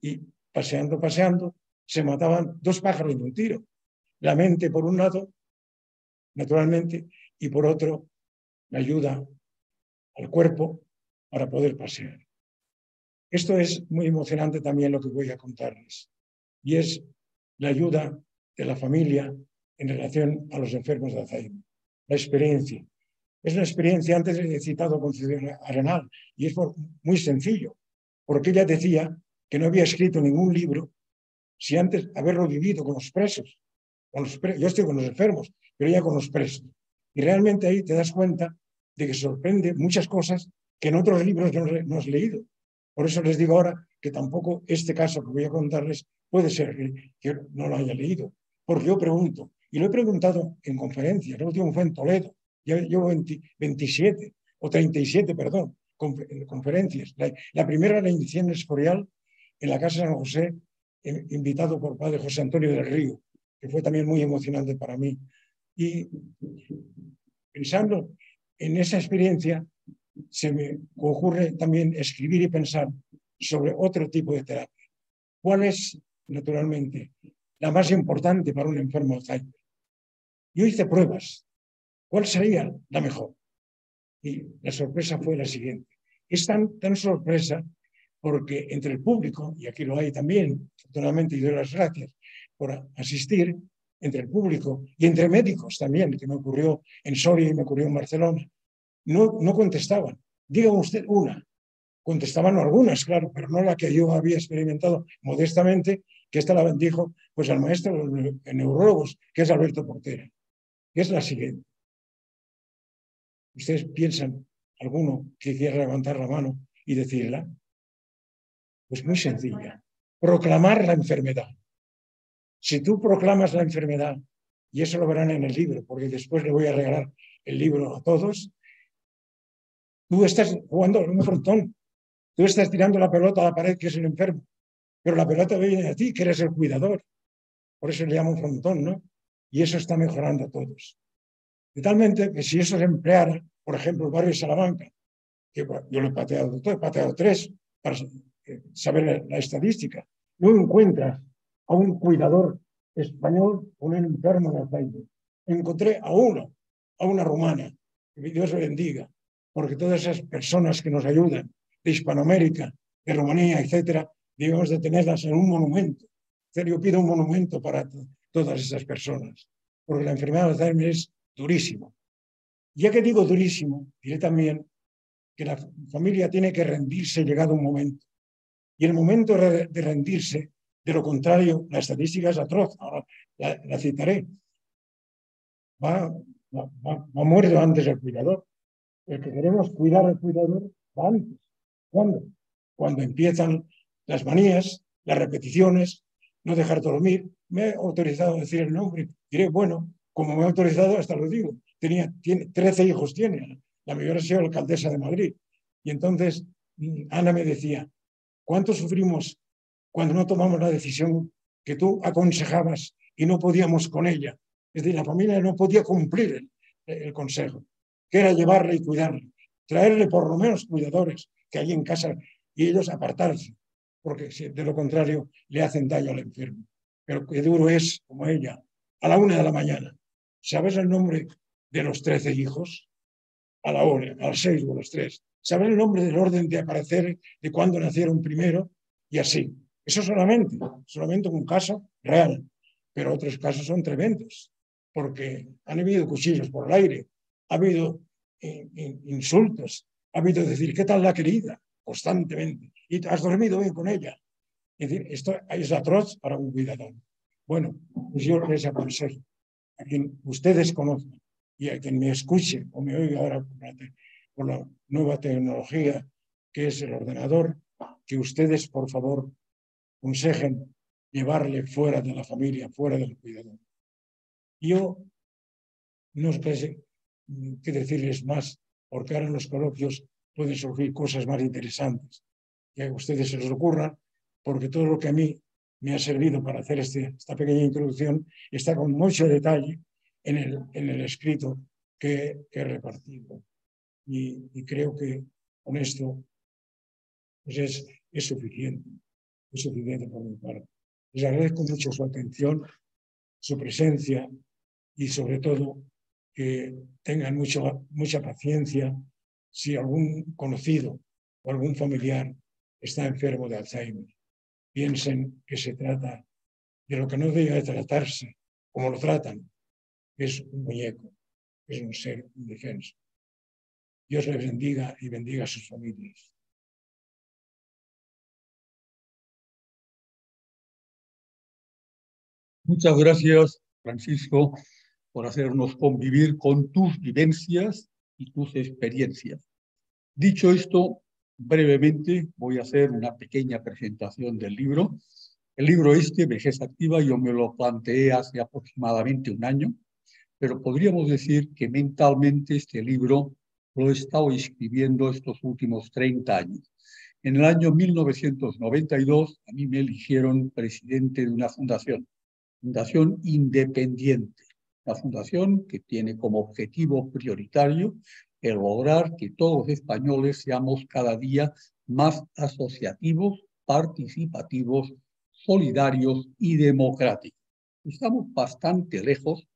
Y paseando, paseando, se mataban dos pájaros de un tiro. La mente por un lado, naturalmente, y por otro, la ayuda al cuerpo para poder pasear. Esto es muy emocionante también lo que voy a contarles, y es la ayuda de la familia en relación a los enfermos de Alzheimer, la experiencia. Es una experiencia, antes he citado con Arenal, y es muy sencillo, porque ella decía que no había escrito ningún libro si antes haberlo vivido con los presos. Yo estoy con los enfermos, pero ella con los presos. Y realmente ahí te das cuenta de que sorprende muchas cosas que en otros libros no, no has leído. Por eso les digo ahora que tampoco este caso que voy a contarles puede ser que, no lo haya leído. Porque yo pregunto, y lo he preguntado en conferencias, el último fue en Toledo, ya llevo 27 o 37, perdón, conferencias. La, primera la inicié en Escorial, en la Casa San José, invitado por padre José Antonio del Río, que fue también muy emocionante para mí. Y pensando en esa experiencia, se me ocurre también escribir y pensar sobre otro tipo de terapia. ¿Cuál es, naturalmente, la más importante para un enfermo de Alzheimer? Yo hice pruebas. ¿Cuál sería la mejor? Y la sorpresa fue la siguiente. Es tan, tan sorpresa porque entre el público, y aquí lo hay también, afortunadamente, y doy las gracias por asistir, entre el público y entre médicos también, que me ocurrió en Soria y me ocurrió en Barcelona, no, no contestaban. Diga usted una. Contestaban algunas, claro, pero no la que yo había experimentado modestamente, que esta la bendijo pues al maestro de neurólogos, que es Alberto Portera, que es la siguiente. ¿Ustedes piensan alguno que quiera levantar la mano y decirla? Pues muy sencilla. Proclamar la enfermedad. Si tú proclamas la enfermedad, y eso lo verán en el libro, porque después le voy a regalar el libro a todos, Tú estás jugando en un frontón. Tú estás tirando la pelota a la pared, que es el enfermo. Pero la pelota viene a ti, que eres el cuidador. Por eso le llamo frontón, ¿no? Y eso está mejorando a todos. De talmente que si eso se empleara, por ejemplo, el barrio de Salamanca, que yo lo he pateado, he pateado tres para saber la, estadística, no encuentras a un cuidador español con un enfermo de Alzheimer. Encontré a uno a una rumana, que Dios bendiga, porque todas esas personas que nos ayudan de Hispanoamérica, de Rumanía, etcétera, debemos de tenerlas en un monumento. Yo pido un monumento para todas esas personas, porque la enfermedad de Alzheimer es durísima. Ya que digo durísimo, diré también que la familia tiene que rendirse llegado un momento. Y el momento de rendirse, de lo contrario, la estadística es atroz, ahora la, citaré. Va, va, va, muerto antes el cuidador. El que queremos cuidar al cuidador va antes. ¿Cuándo? Cuando empiezan las manías, las repeticiones, no dejar dormir. Me he autorizado a decir el nombre. Diré, bueno, como me he autorizado, hasta lo digo. Tenía, tiene, 13 hijos tiene. La mayor ha sido alcaldesa de Madrid. Y entonces mm, Ana me decía, ¿cuánto sufrimos cuando no tomamos la decisión que tú aconsejabas y no podíamos con ella? Es decir, la familia no podía cumplir el, el consejo, que era llevarle y cuidarle, traerle por lo menos cuidadores que hay en casa y ellos apartarse, porque de lo contrario le hacen daño al enfermo. Pero qué duro es, como ella, a la una de la mañana, ¿Sabes el nombre de los trece hijos? A la hora, a las seis o a los tres. ¿Sabes el nombre del orden de aparecer, de cuándo nacieron primero? Y así. Eso solamente, solamente un caso real. Pero otros casos son tremendos, porque han habido cuchillos por el aire, ha habido eh, eh, insultos, ha habido decir, ¿qué tal la querida? Constantemente. Y has dormido bien con ella. Es decir, esto es atroz para un cuidador. Bueno, pues yo les aconsejo a quien ustedes conozcan y a quien me escuche o me oiga ahora por la, nueva tecnología que es el ordenador, que ustedes, por favor, aconsejen llevarle fuera de la familia, fuera del cuidador. Yo no sé qué decirles más, porque ahora en los coloquios pueden surgir cosas más interesantes que a ustedes se les ocurran, porque todo lo que a mí me ha servido para hacer este, esta pequeña introducción está con mucho detalle en el, en el escrito que, he repartido. Y, creo que con esto pues es, es suficiente, es suficiente por mi parte. Les agradezco mucho su atención, su presencia y sobre todo que tengan mucho, mucha paciencia si algún conocido o algún familiar está enfermo de Alzheimer piensen que se trata de lo que no debe de tratarse, como lo tratan, es un muñeco, es un ser indefenso. Dios les bendiga y bendiga a sus familias. Muchas gracias, Francisco, por hacernos convivir con tus vivencias y tus experiencias. Dicho esto, brevemente voy a hacer una pequeña presentación del libro. El libro este, Vejez Activa, yo me lo planteé hace aproximadamente un año, pero podríamos decir que mentalmente este libro lo he estado escribiendo estos últimos 30 años. En el año 1992 a mí me eligieron presidente de una fundación, fundación independiente, la fundación que tiene como objetivo prioritario el lograr que todos los españoles seamos cada día más asociativos, participativos, solidarios y democráticos. Estamos bastante lejos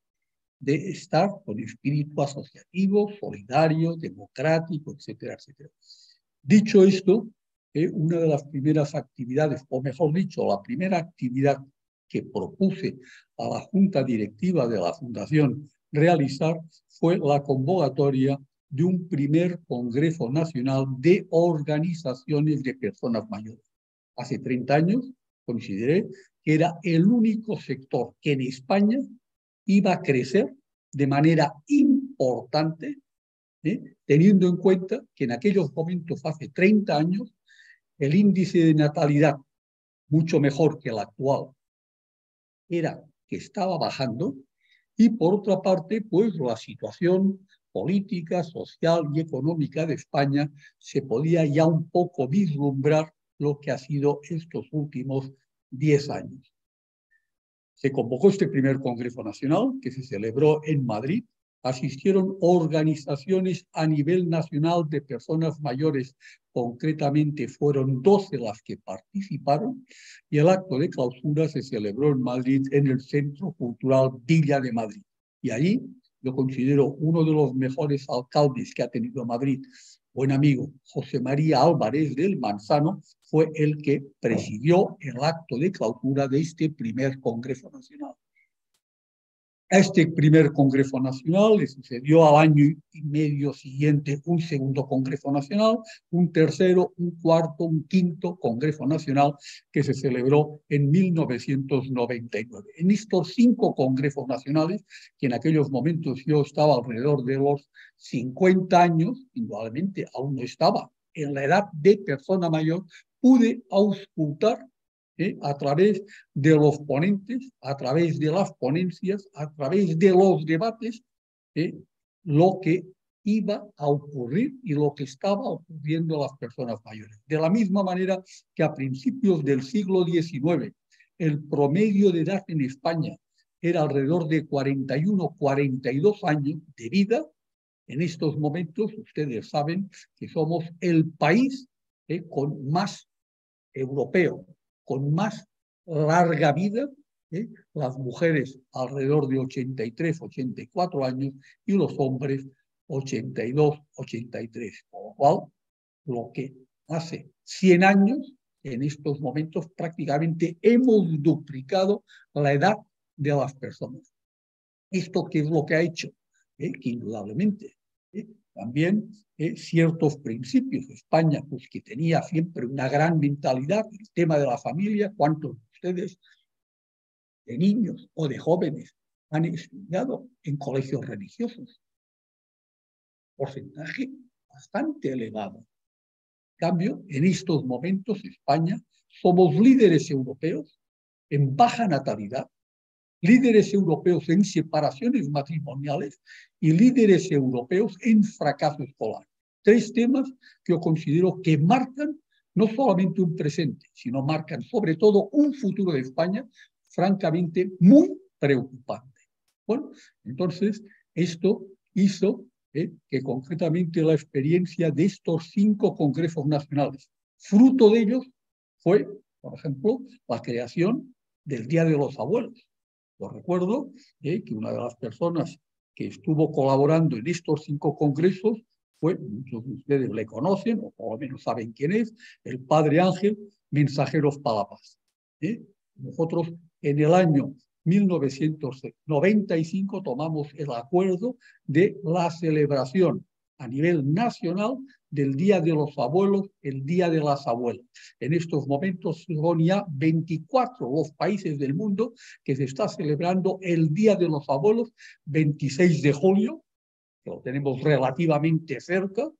de estar con espíritu asociativo, solidario, democrático, etcétera, etcétera. Dicho esto, eh, una de las primeras actividades, o mejor dicho, la primera actividad que propuse a la junta directiva de la fundación realizar fue la convocatoria de un primer Congreso Nacional de Organizaciones de Personas Mayores. Hace 30 años consideré que era el único sector que en España iba a crecer de manera importante, ¿eh? teniendo en cuenta que en aquellos momentos, hace 30 años, el índice de natalidad, mucho mejor que el actual, era que estaba bajando, y por otra parte, pues la situación política, social y económica de España, se podía ya un poco vislumbrar lo que ha sido estos últimos diez años. Se convocó este primer Congreso Nacional, que se celebró en Madrid. Asistieron organizaciones a nivel nacional de personas mayores, concretamente fueron 12 las que participaron, y el acto de clausura se celebró en Madrid en el Centro Cultural Villa de Madrid. Y ahí yo considero uno de los mejores alcaldes que ha tenido Madrid, buen amigo José María Álvarez del Manzano, fue el que presidió el acto de clausura de este primer Congreso Nacional. A este primer Congreso Nacional le sucedió al año y medio siguiente un segundo Congreso Nacional, un tercero, un cuarto, un quinto Congreso Nacional que se celebró en 1999. En estos cinco Congresos Nacionales, que en aquellos momentos yo estaba alrededor de los 50 años, indudablemente aún no estaba en la edad de persona mayor, pude auscultar a través de los ponentes, a través de las ponencias, a través de los debates, lo que iba a ocurrir y lo que estaba ocurriendo a las personas mayores. De la misma manera que a principios del siglo XIX, el promedio de edad en España era alrededor de 41, 42 años de vida, en estos momentos ustedes saben que somos el país ¿eh? con más europeo, con más larga vida, ¿eh? las mujeres alrededor de 83, 84 años y los hombres 82, 83. Con lo cual, lo que hace 100 años, en estos momentos prácticamente hemos duplicado la edad de las personas. ¿Esto qué es lo que ha hecho? ¿Eh? Que indudablemente ¿eh? También eh, ciertos principios. España, pues que tenía siempre una gran mentalidad, el tema de la familia, ¿cuántos de ustedes, de niños o de jóvenes, han estudiado en colegios religiosos? Porcentaje bastante elevado. En cambio, en estos momentos, España, somos líderes europeos en baja natalidad, líderes europeos en separaciones matrimoniales y líderes europeos en fracaso escolar. Tres temas que yo considero que marcan no solamente un presente, sino marcan sobre todo un futuro de España francamente muy preocupante. Bueno, entonces esto hizo eh, que concretamente la experiencia de estos cinco congresos nacionales, fruto de ellos fue, por ejemplo, la creación del Día de los Abuelos, recuerdo eh, que una de las personas que estuvo colaborando en estos cinco congresos fue, muchos de ustedes le conocen, o por lo menos saben quién es, el padre Ángel Mensajeros para ¿eh? Nosotros en el año 1995 tomamos el acuerdo de la celebración a nivel nacional del Día de los Abuelos, el Día de las Abuelas. En estos momentos son ya 24 los países del mundo que se está celebrando el Día de los Abuelos, 26 de julio, lo tenemos relativamente cerca,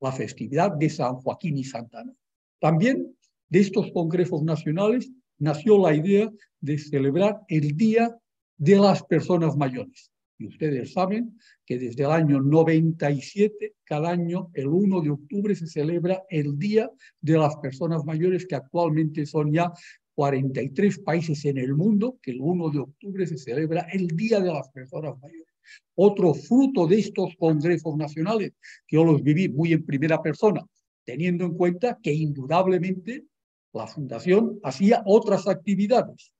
la festividad de San Joaquín y Santana. También de estos congresos nacionales nació la idea de celebrar el Día de las Personas Mayores. Y ustedes saben que desde el año 97, cada año, el 1 de octubre, se celebra el Día de las Personas Mayores, que actualmente son ya 43 países en el mundo, que el 1 de octubre se celebra el Día de las Personas Mayores. Otro fruto de estos congresos nacionales, que yo los viví muy en primera persona, teniendo en cuenta que indudablemente la Fundación hacía otras actividades.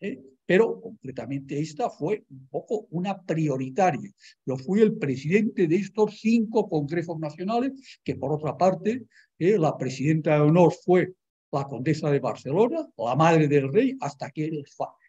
¿eh? Pero concretamente esta fue un poco una prioritaria. Yo fui el presidente de estos cinco congresos nacionales, que por otra parte, eh, la presidenta de honor fue la condesa de Barcelona, la madre del rey, hasta que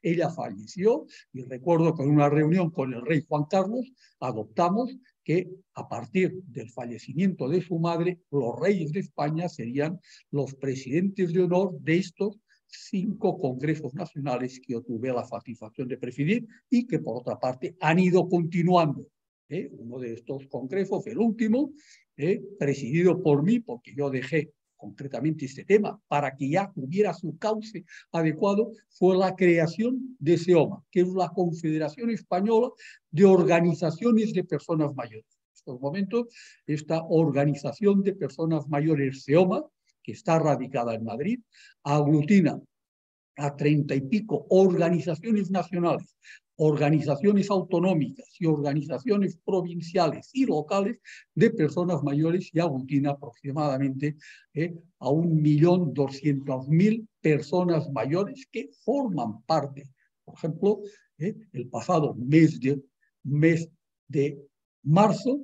ella falleció. Y recuerdo que en una reunión con el rey Juan Carlos adoptamos que a partir del fallecimiento de su madre, los reyes de España serían los presidentes de honor de estos cinco congresos nacionales que yo tuve la satisfacción de presidir y que por otra parte han ido continuando. ¿eh? Uno de estos congresos, el último, ¿eh? presidido por mí, porque yo dejé concretamente este tema para que ya tuviera su cauce adecuado, fue la creación de SEOMA, que es la Confederación Española de Organizaciones de Personas Mayores. En estos momentos, esta organización de personas mayores SEOMA que está radicada en Madrid, aglutina a treinta y pico organizaciones nacionales, organizaciones autonómicas y organizaciones provinciales y locales de personas mayores y aglutina aproximadamente eh, a un millón doscientos mil personas mayores que forman parte. Por ejemplo, eh, el pasado mes de mes de marzo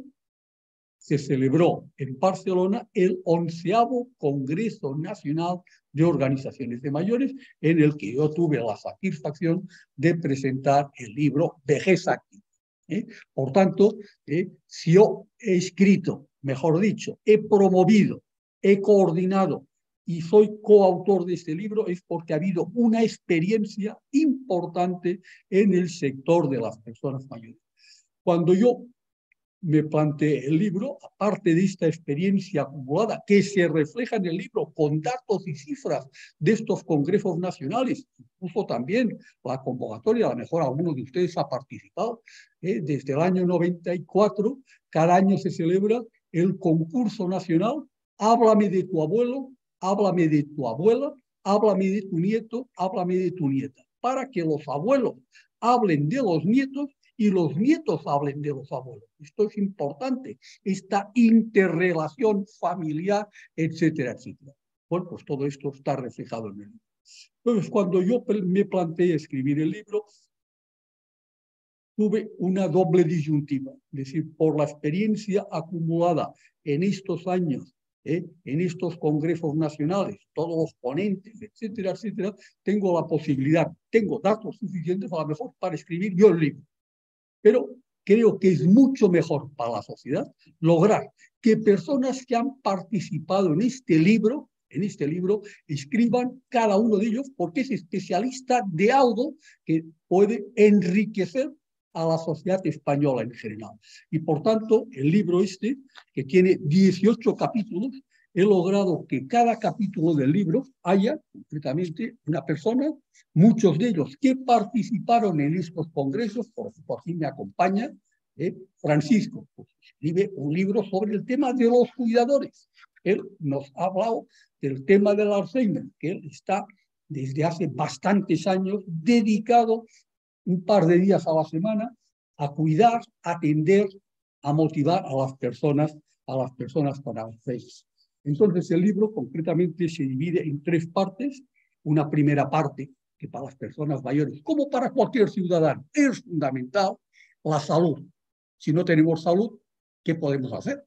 se celebró en Barcelona el onceavo Congreso Nacional de Organizaciones de Mayores, en el que yo tuve la satisfacción de presentar el libro Vejez Activa. ¿eh? Por tanto, ¿eh? si yo he escrito, mejor dicho, he promovido, he coordinado y soy coautor de este libro es porque ha habido una experiencia importante en el sector de las personas mayores. Cuando yo me planteé el libro, aparte de esta experiencia acumulada que se refleja en el libro con datos y cifras de estos congresos nacionales, incluso también la convocatoria, a lo mejor alguno de ustedes ha participado, ¿eh? desde el año 94, cada año se celebra el concurso nacional, háblame de tu abuelo, háblame de tu abuela, háblame de tu nieto, háblame de tu nieta, para que los abuelos hablen de los nietos y los nietos hablen de los abuelos. Esto es importante, esta interrelación familiar, etcétera, etcétera. Bueno, pues todo esto está reflejado en el libro. Entonces, cuando yo me planteé escribir el libro, tuve una doble disyuntiva, es decir, por la experiencia acumulada en estos años, ¿eh? en estos congresos nacionales, todos los ponentes, etcétera, etcétera, tengo la posibilidad, tengo datos suficientes a lo mejor para escribir yo el libro. Pero creo que es mucho mejor para la sociedad lograr que personas que han participado en este libro, en este libro, escriban cada uno de ellos porque es especialista de algo que puede enriquecer a la sociedad española en general. Y por tanto, el libro este, que tiene 18 capítulos, he logrado que cada capítulo del libro haya concretamente una persona, muchos de ellos que participaron en estos congresos, por, por aquí me acompaña eh, Francisco, pues, escribe un libro sobre el tema de los cuidadores. Él nos ha hablado del tema del Alzheimer, que él está desde hace bastantes años dedicado un par de días a la semana a cuidar, atender, a motivar a las personas, a las personas con Alzheimer. Entonces el libro concretamente se divide en tres partes. Una primera parte que para las personas mayores, como para cualquier ciudadano, es fundamental, la salud. Si no tenemos salud, ¿qué podemos hacer?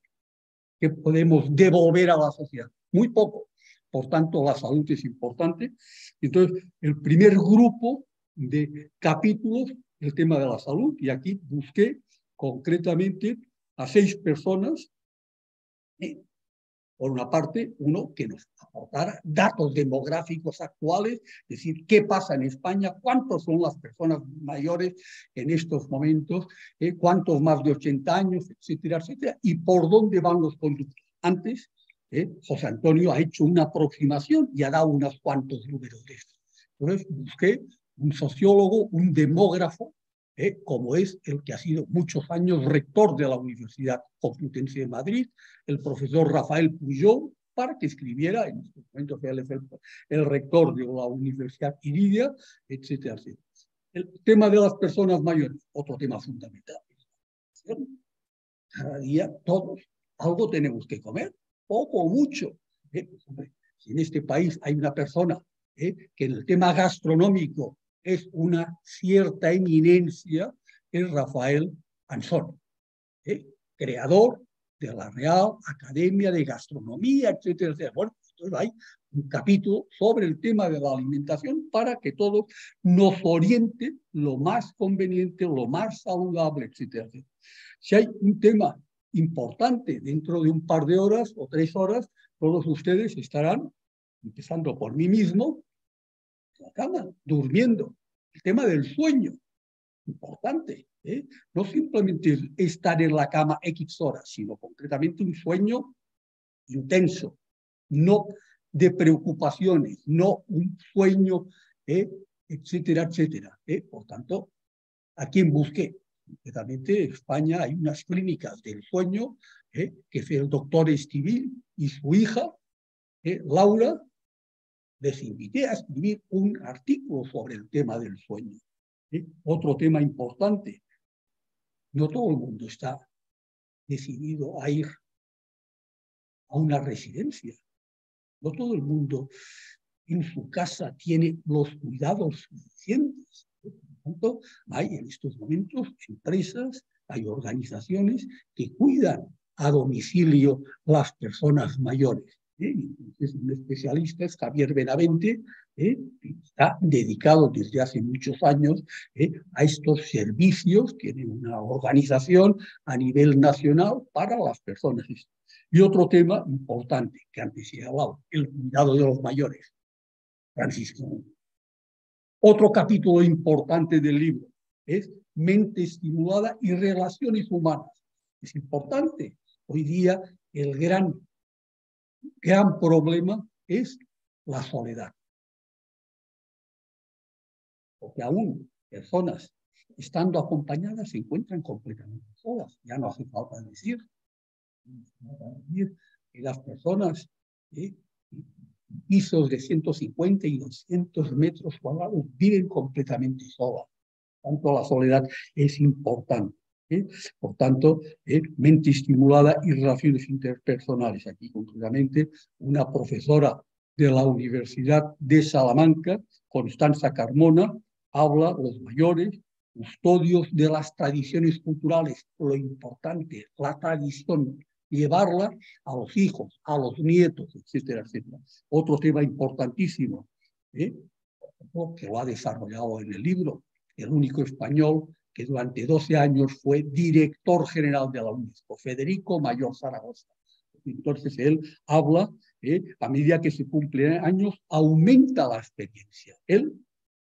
¿Qué podemos devolver a la sociedad? Muy poco. Por tanto, la salud es importante. Entonces, el primer grupo de capítulos, el tema de la salud, y aquí busqué concretamente a seis personas por una parte, uno que nos aportara datos demográficos actuales, es decir, qué pasa en España, cuántos son las personas mayores en estos momentos, eh, cuántos más de 80 años, etcétera, etcétera, y por dónde van los conductos. Antes, eh, José Antonio ha hecho una aproximación y ha dado unos cuantos números de esto. Entonces, busqué un sociólogo, un demógrafo, ¿eh? como es el que ha sido muchos años rector de la Universidad Complutense de Madrid, el profesor Rafael Puyol, para que escribiera, en estos momentos él es el, rector de la Universidad Iridia, etcétera, etcétera. El tema de las personas mayores, otro tema fundamental. Cada día todos algo tenemos que comer, poco o mucho. ¿eh? Si en este país hay una persona ¿eh? que en el tema gastronómico es una cierta eminencia, es Rafael Anzón, ¿eh? creador de la Real Academia de Gastronomía, etcétera, etcétera. Bueno, entonces hay un capítulo sobre el tema de la alimentación para que todos nos oriente lo más conveniente, lo más saludable, etcétera, etcétera. Si hay un tema importante dentro de un par de horas o tres horas, todos ustedes estarán, empezando por mí mismo, la cama, durmiendo. El tema del sueño, importante. ¿eh? No simplemente estar en la cama X horas, sino concretamente un sueño intenso, no de preocupaciones, no un sueño, ¿eh? etcétera, etcétera. ¿eh? Por tanto, a quien busque. Concretamente, en España hay unas clínicas del sueño que es el doctor Estivil y su hija, Laura, les invité a escribir un artículo sobre el tema del sueño. Otro tema importante, no todo el mundo está decidido a ir a una residencia. No todo el mundo en su casa tiene los cuidados suficientes. tanto, hay en estos momentos empresas, hay organizaciones que cuidan a domicilio las personas mayores. ¿Eh? Es un especialista, es Javier Benavente, ¿eh? está dedicado desde hace muchos años ¿eh? a estos servicios, tiene una organización a nivel nacional para las personas. Y otro tema importante que antes ha hablado, el cuidado de los mayores. Francisco. Otro capítulo importante del libro es mente estimulada y relaciones humanas. Es importante. Hoy día el gran, gran problema es la soledad. Porque aún personas estando acompañadas se encuentran completamente solas. Ya no hace falta decir, que las personas ¿eh? pisos de 150 y 200 metros cuadrados viven completamente solas. Tanto la soledad es importante. ¿Eh? Por tanto, ¿eh? mente estimulada y relaciones interpersonales. Aquí, concretamente, una profesora de la Universidad de Salamanca, Constanza Carmona, habla los mayores, custodios de las tradiciones culturales, lo importante, la tradición llevarla a los hijos, a los nietos, etcétera, etcétera. Otro tema importantísimo, ¿eh? que lo ha desarrollado en el libro, el único español que durante 12 años fue director general de la UNESCO, Federico Mayor Zaragoza. Entonces él habla, ¿eh? a medida que se cumplen años, aumenta la experiencia. Él,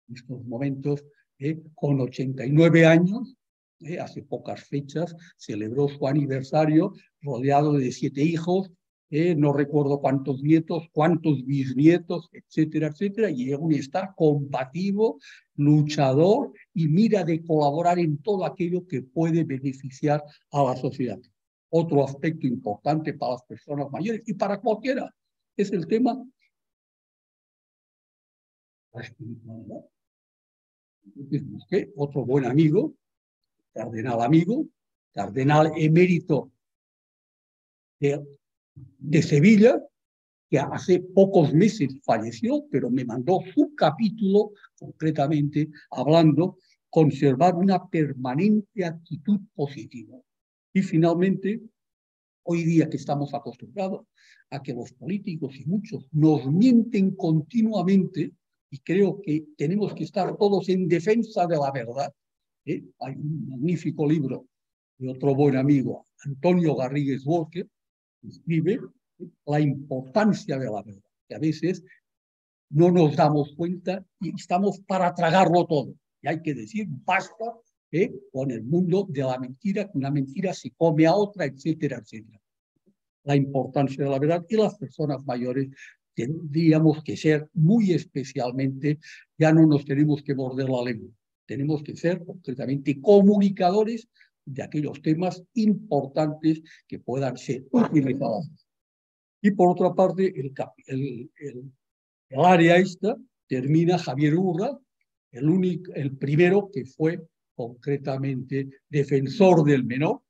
en estos momentos, ¿eh? con 89 años, ¿eh? hace pocas fechas, celebró su aniversario rodeado de siete hijos, ¿eh? no recuerdo cuántos nietos, cuántos bisnietos, etcétera, etcétera, y aún está combativo, luchador y mira de colaborar en todo aquello que puede beneficiar a la sociedad. Otro aspecto importante para las personas mayores y para cualquiera es el tema otro buen amigo cardenal amigo, cardenal emérito de Sevilla, que hace pocos meses falleció, pero me mandó su capítulo concretamente hablando conservar una permanente actitud positiva. Y finalmente, hoy día que estamos acostumbrados a que los políticos y muchos nos mienten continuamente, y creo que tenemos que estar todos en defensa de la verdad, ¿eh? Hay un magnífico libro de otro buen amigo, Antonio Garrigues Walker, que escribe ¿eh? la importancia de la verdad, que a veces no nos damos cuenta y estamos para tragarlo todo. Y hay que decir, basta ¿eh? con el mundo de la mentira, que una mentira se come a otra, etcétera, etcétera. La importancia de la verdad y las personas mayores tendríamos que ser muy especialmente, ya no nos tenemos que morder la lengua tenemos que ser concretamente comunicadores de aquellos temas importantes que puedan ser utilizados. Y por otra parte, el, el, el, área esta termina Javier Urra, el, único, el primero que fue concretamente defensor del menor.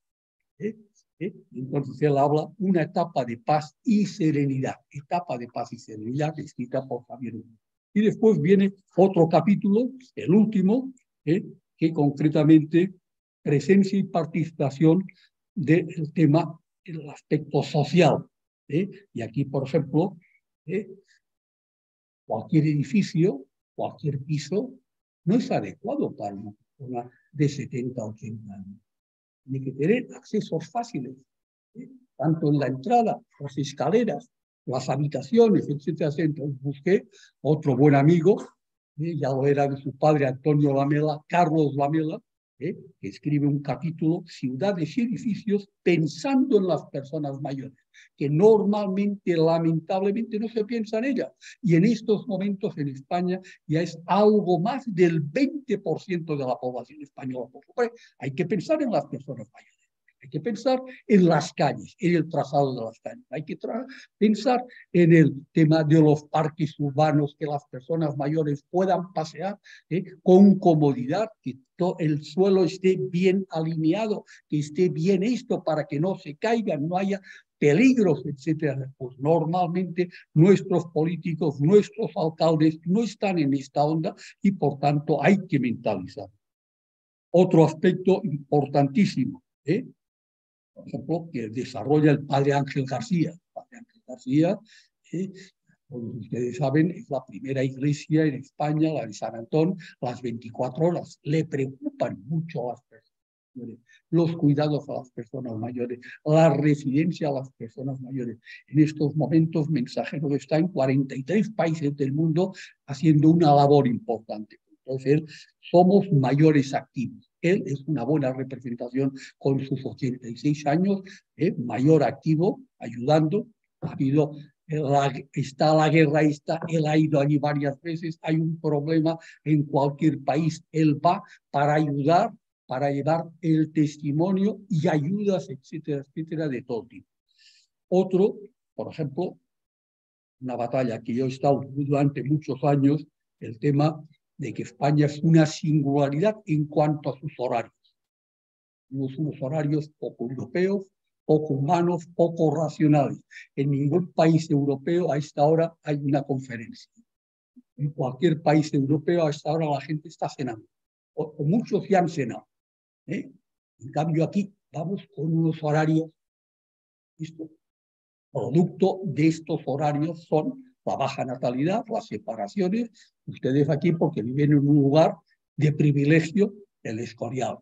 ¿eh? ¿Eh? Entonces él habla una etapa de paz y serenidad, etapa de paz y serenidad escrita por Javier Urra. Y después viene otro capítulo, el último, ¿eh? que concretamente presencia y participación del tema, el aspecto social. ¿eh? Y aquí, por ejemplo, ¿eh? cualquier edificio, cualquier piso, no es adecuado para una persona de 70 o 80 años. Tiene que tener accesos fáciles, tanto en la entrada, las escaleras, las habitaciones, etcétera, Entonces busqué otro buen amigo ya lo era de su padre Antonio Lamela, Carlos Lamela, ¿eh? que escribe un capítulo, Ciudades y Edificios, pensando en las personas mayores, que normalmente, lamentablemente, no se piensa en ellas. Y en estos momentos en España ya es algo más del 20% de la población española. Por supuesto, hay que pensar en las personas mayores. Hay que pensar en las calles, en el trazado de las calles. Hay que pensar en el tema de los parques urbanos, que las personas mayores puedan pasear con comodidad, que el suelo esté bien alineado, que esté bien esto para que no se caigan, no haya peligros, etcétera. Pues normalmente nuestros políticos, nuestros alcaldes no están en esta onda y por tanto hay que mentalizar. Otro aspecto importantísimo, ¿eh? Por ejemplo, que desarrolla el padre Ángel García. padre Ángel García, ¿eh? como ustedes saben, es la primera iglesia en España, la de San Antón, las 24 horas. Le preocupan mucho a las personas los cuidados a las personas mayores, la residencia a las personas mayores. En estos momentos, Mensajero está en 43 países del mundo haciendo una labor importante. Entonces, somos mayores activos. Él es una buena representación con sus 86 años, ¿eh? mayor activo, ayudando. Ha habido la, está la guerra está, él ha ido allí varias veces, hay un problema en cualquier país, él va para ayudar, para llevar el testimonio y ayudas, etcétera, etcétera, de todo tipo. Otro, por ejemplo, una batalla que yo he estado durante muchos años, el tema de que España es una singularidad en cuanto a sus horarios. Tenemos unos horarios poco europeos, poco humanos, poco racionales. En ningún país europeo a esta hora hay una conferencia. En cualquier país europeo a esta hora la gente está cenando, o, muchos ya han cenado. ¿eh? En cambio aquí vamos con unos horarios, ¿listo? producto de estos horarios son la baja natalidad, las separaciones, ustedes aquí porque viven en un lugar de privilegio, el Escorial,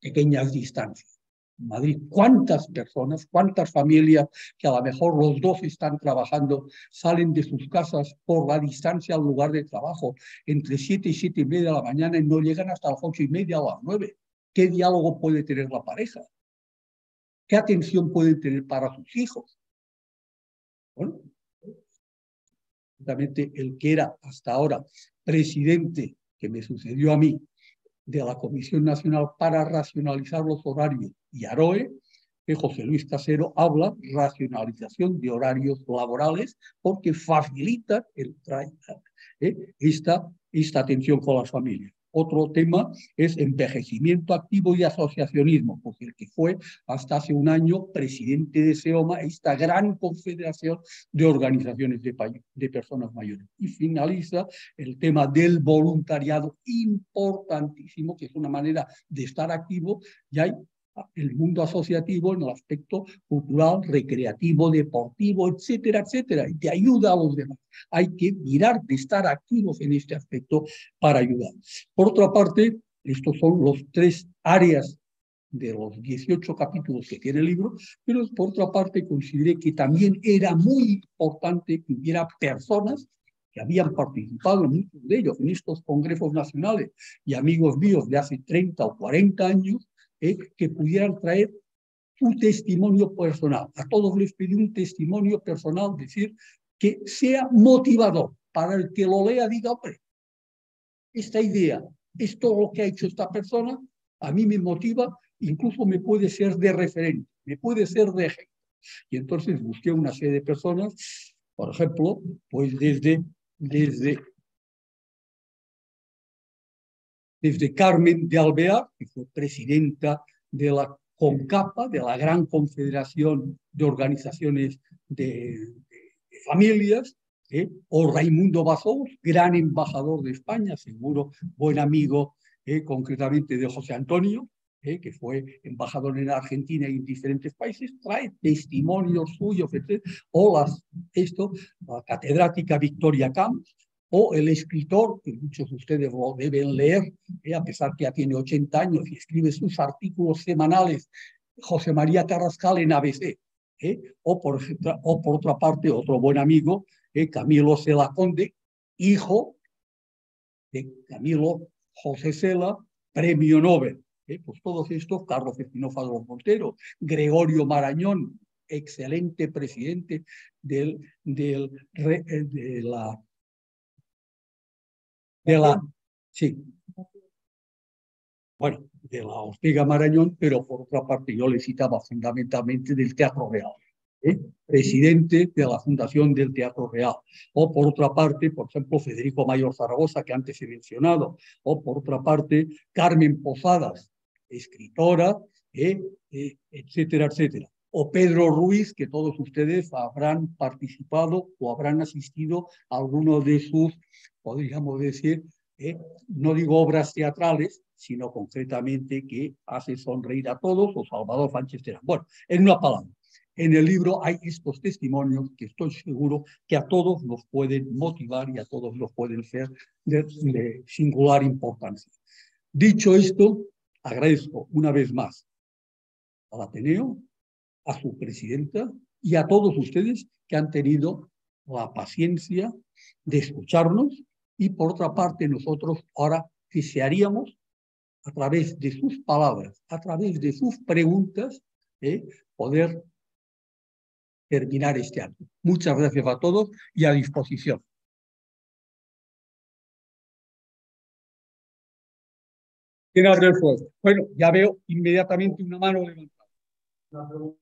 pequeñas distancias. En Madrid, ¿cuántas personas, cuántas familias que a lo mejor los dos están trabajando, salen de sus casas por la distancia al lugar de trabajo entre siete y siete y media de la mañana y no llegan hasta las ocho y media o las nueve? ¿Qué diálogo puede tener la pareja? ¿Qué atención pueden tener para sus hijos? Bueno, el que era hasta ahora presidente, que me sucedió a mí, de la Comisión Nacional para Racionalizar los Horarios y AROE, que José Luis Casero habla racionalización de horarios laborales porque facilita el, ¿eh? esta, esta atención con las familias. Otro tema es envejecimiento activo y asociacionismo, porque el que fue hasta hace un año presidente de SEOMA, esta gran confederación de organizaciones de, de personas mayores. Y finaliza el tema del voluntariado, importantísimo, que es una manera de estar activo, y hay el mundo asociativo en el aspecto cultural, recreativo, deportivo, etcétera, etcétera, y te ayuda a los demás. Hay que mirar de estar activos en este aspecto para ayudar. Por otra parte, estos son los tres áreas de los 18 capítulos que tiene el libro, pero por otra parte consideré que también era muy importante que hubiera personas que habían participado, muchos de ellos, en estos congresos nacionales y amigos míos de hace 30 o 40 años, ¿eh? que pudieran traer un testimonio personal. A todos les pedí un testimonio personal, decir, que sea motivador para el que lo lea, diga, hombre, esta idea, esto lo que ha hecho esta persona, a mí me motiva, incluso me puede ser de referente, me puede ser de ejemplo. Y entonces busqué una serie de personas, por ejemplo, pues desde, desde desde Carmen de Alvear, que fue presidenta de la CONCAPA, de la Gran Confederación de Organizaciones de, Familias, ¿eh? o Raimundo Bazós, gran embajador de España, seguro buen amigo ¿eh? concretamente de José Antonio, ¿eh? que fue embajador en Argentina y en diferentes países, trae testimonios suyos, etc. O las, esto, la catedrática Victoria Camps, o el escritor, que muchos de ustedes lo deben leer, eh, a pesar que ya tiene 80 años y escribe sus artículos semanales, José María Carrascal en ABC. Eh, o, por, o por otra parte, otro buen amigo, eh, Camilo Cela Conde, hijo de Camilo José Cela, premio Nobel. pues todos estos, Carlos los Monteros, Gregorio Marañón, excelente presidente del, del, de la de la, sí, bueno, de la Ortega Marañón, pero por otra parte yo le citaba fundamentalmente del Teatro Real, ¿eh? presidente de la Fundación del Teatro Real, o por otra parte, por ejemplo, Federico Mayor Zaragoza, que antes he mencionado, o por otra parte, Carmen Posadas, escritora, ¿eh? Eh, etcétera, etcétera. o Pedro Ruiz, que todos ustedes habrán participado o habrán asistido a alguno de sus, podríamos decir, eh, no digo obras teatrales, sino concretamente que hace sonreír a todos, o Salvador Sánchez Terán. Bueno, en una palabra, en el libro hay estos testimonios que estoy seguro que a todos nos pueden motivar y a todos nos pueden ser de, de singular importancia. Dicho esto, agradezco una vez más al Ateneo, a su presidenta y a todos ustedes que han tenido la paciencia de escucharnos y por otra parte nosotros ahora desearíamos a través de sus palabras, a través de sus preguntas, eh, poder terminar este acto. Muchas gracias a todos y a disposición. ¿Quién abre el fuego? Bueno, ya veo inmediatamente una mano levantada.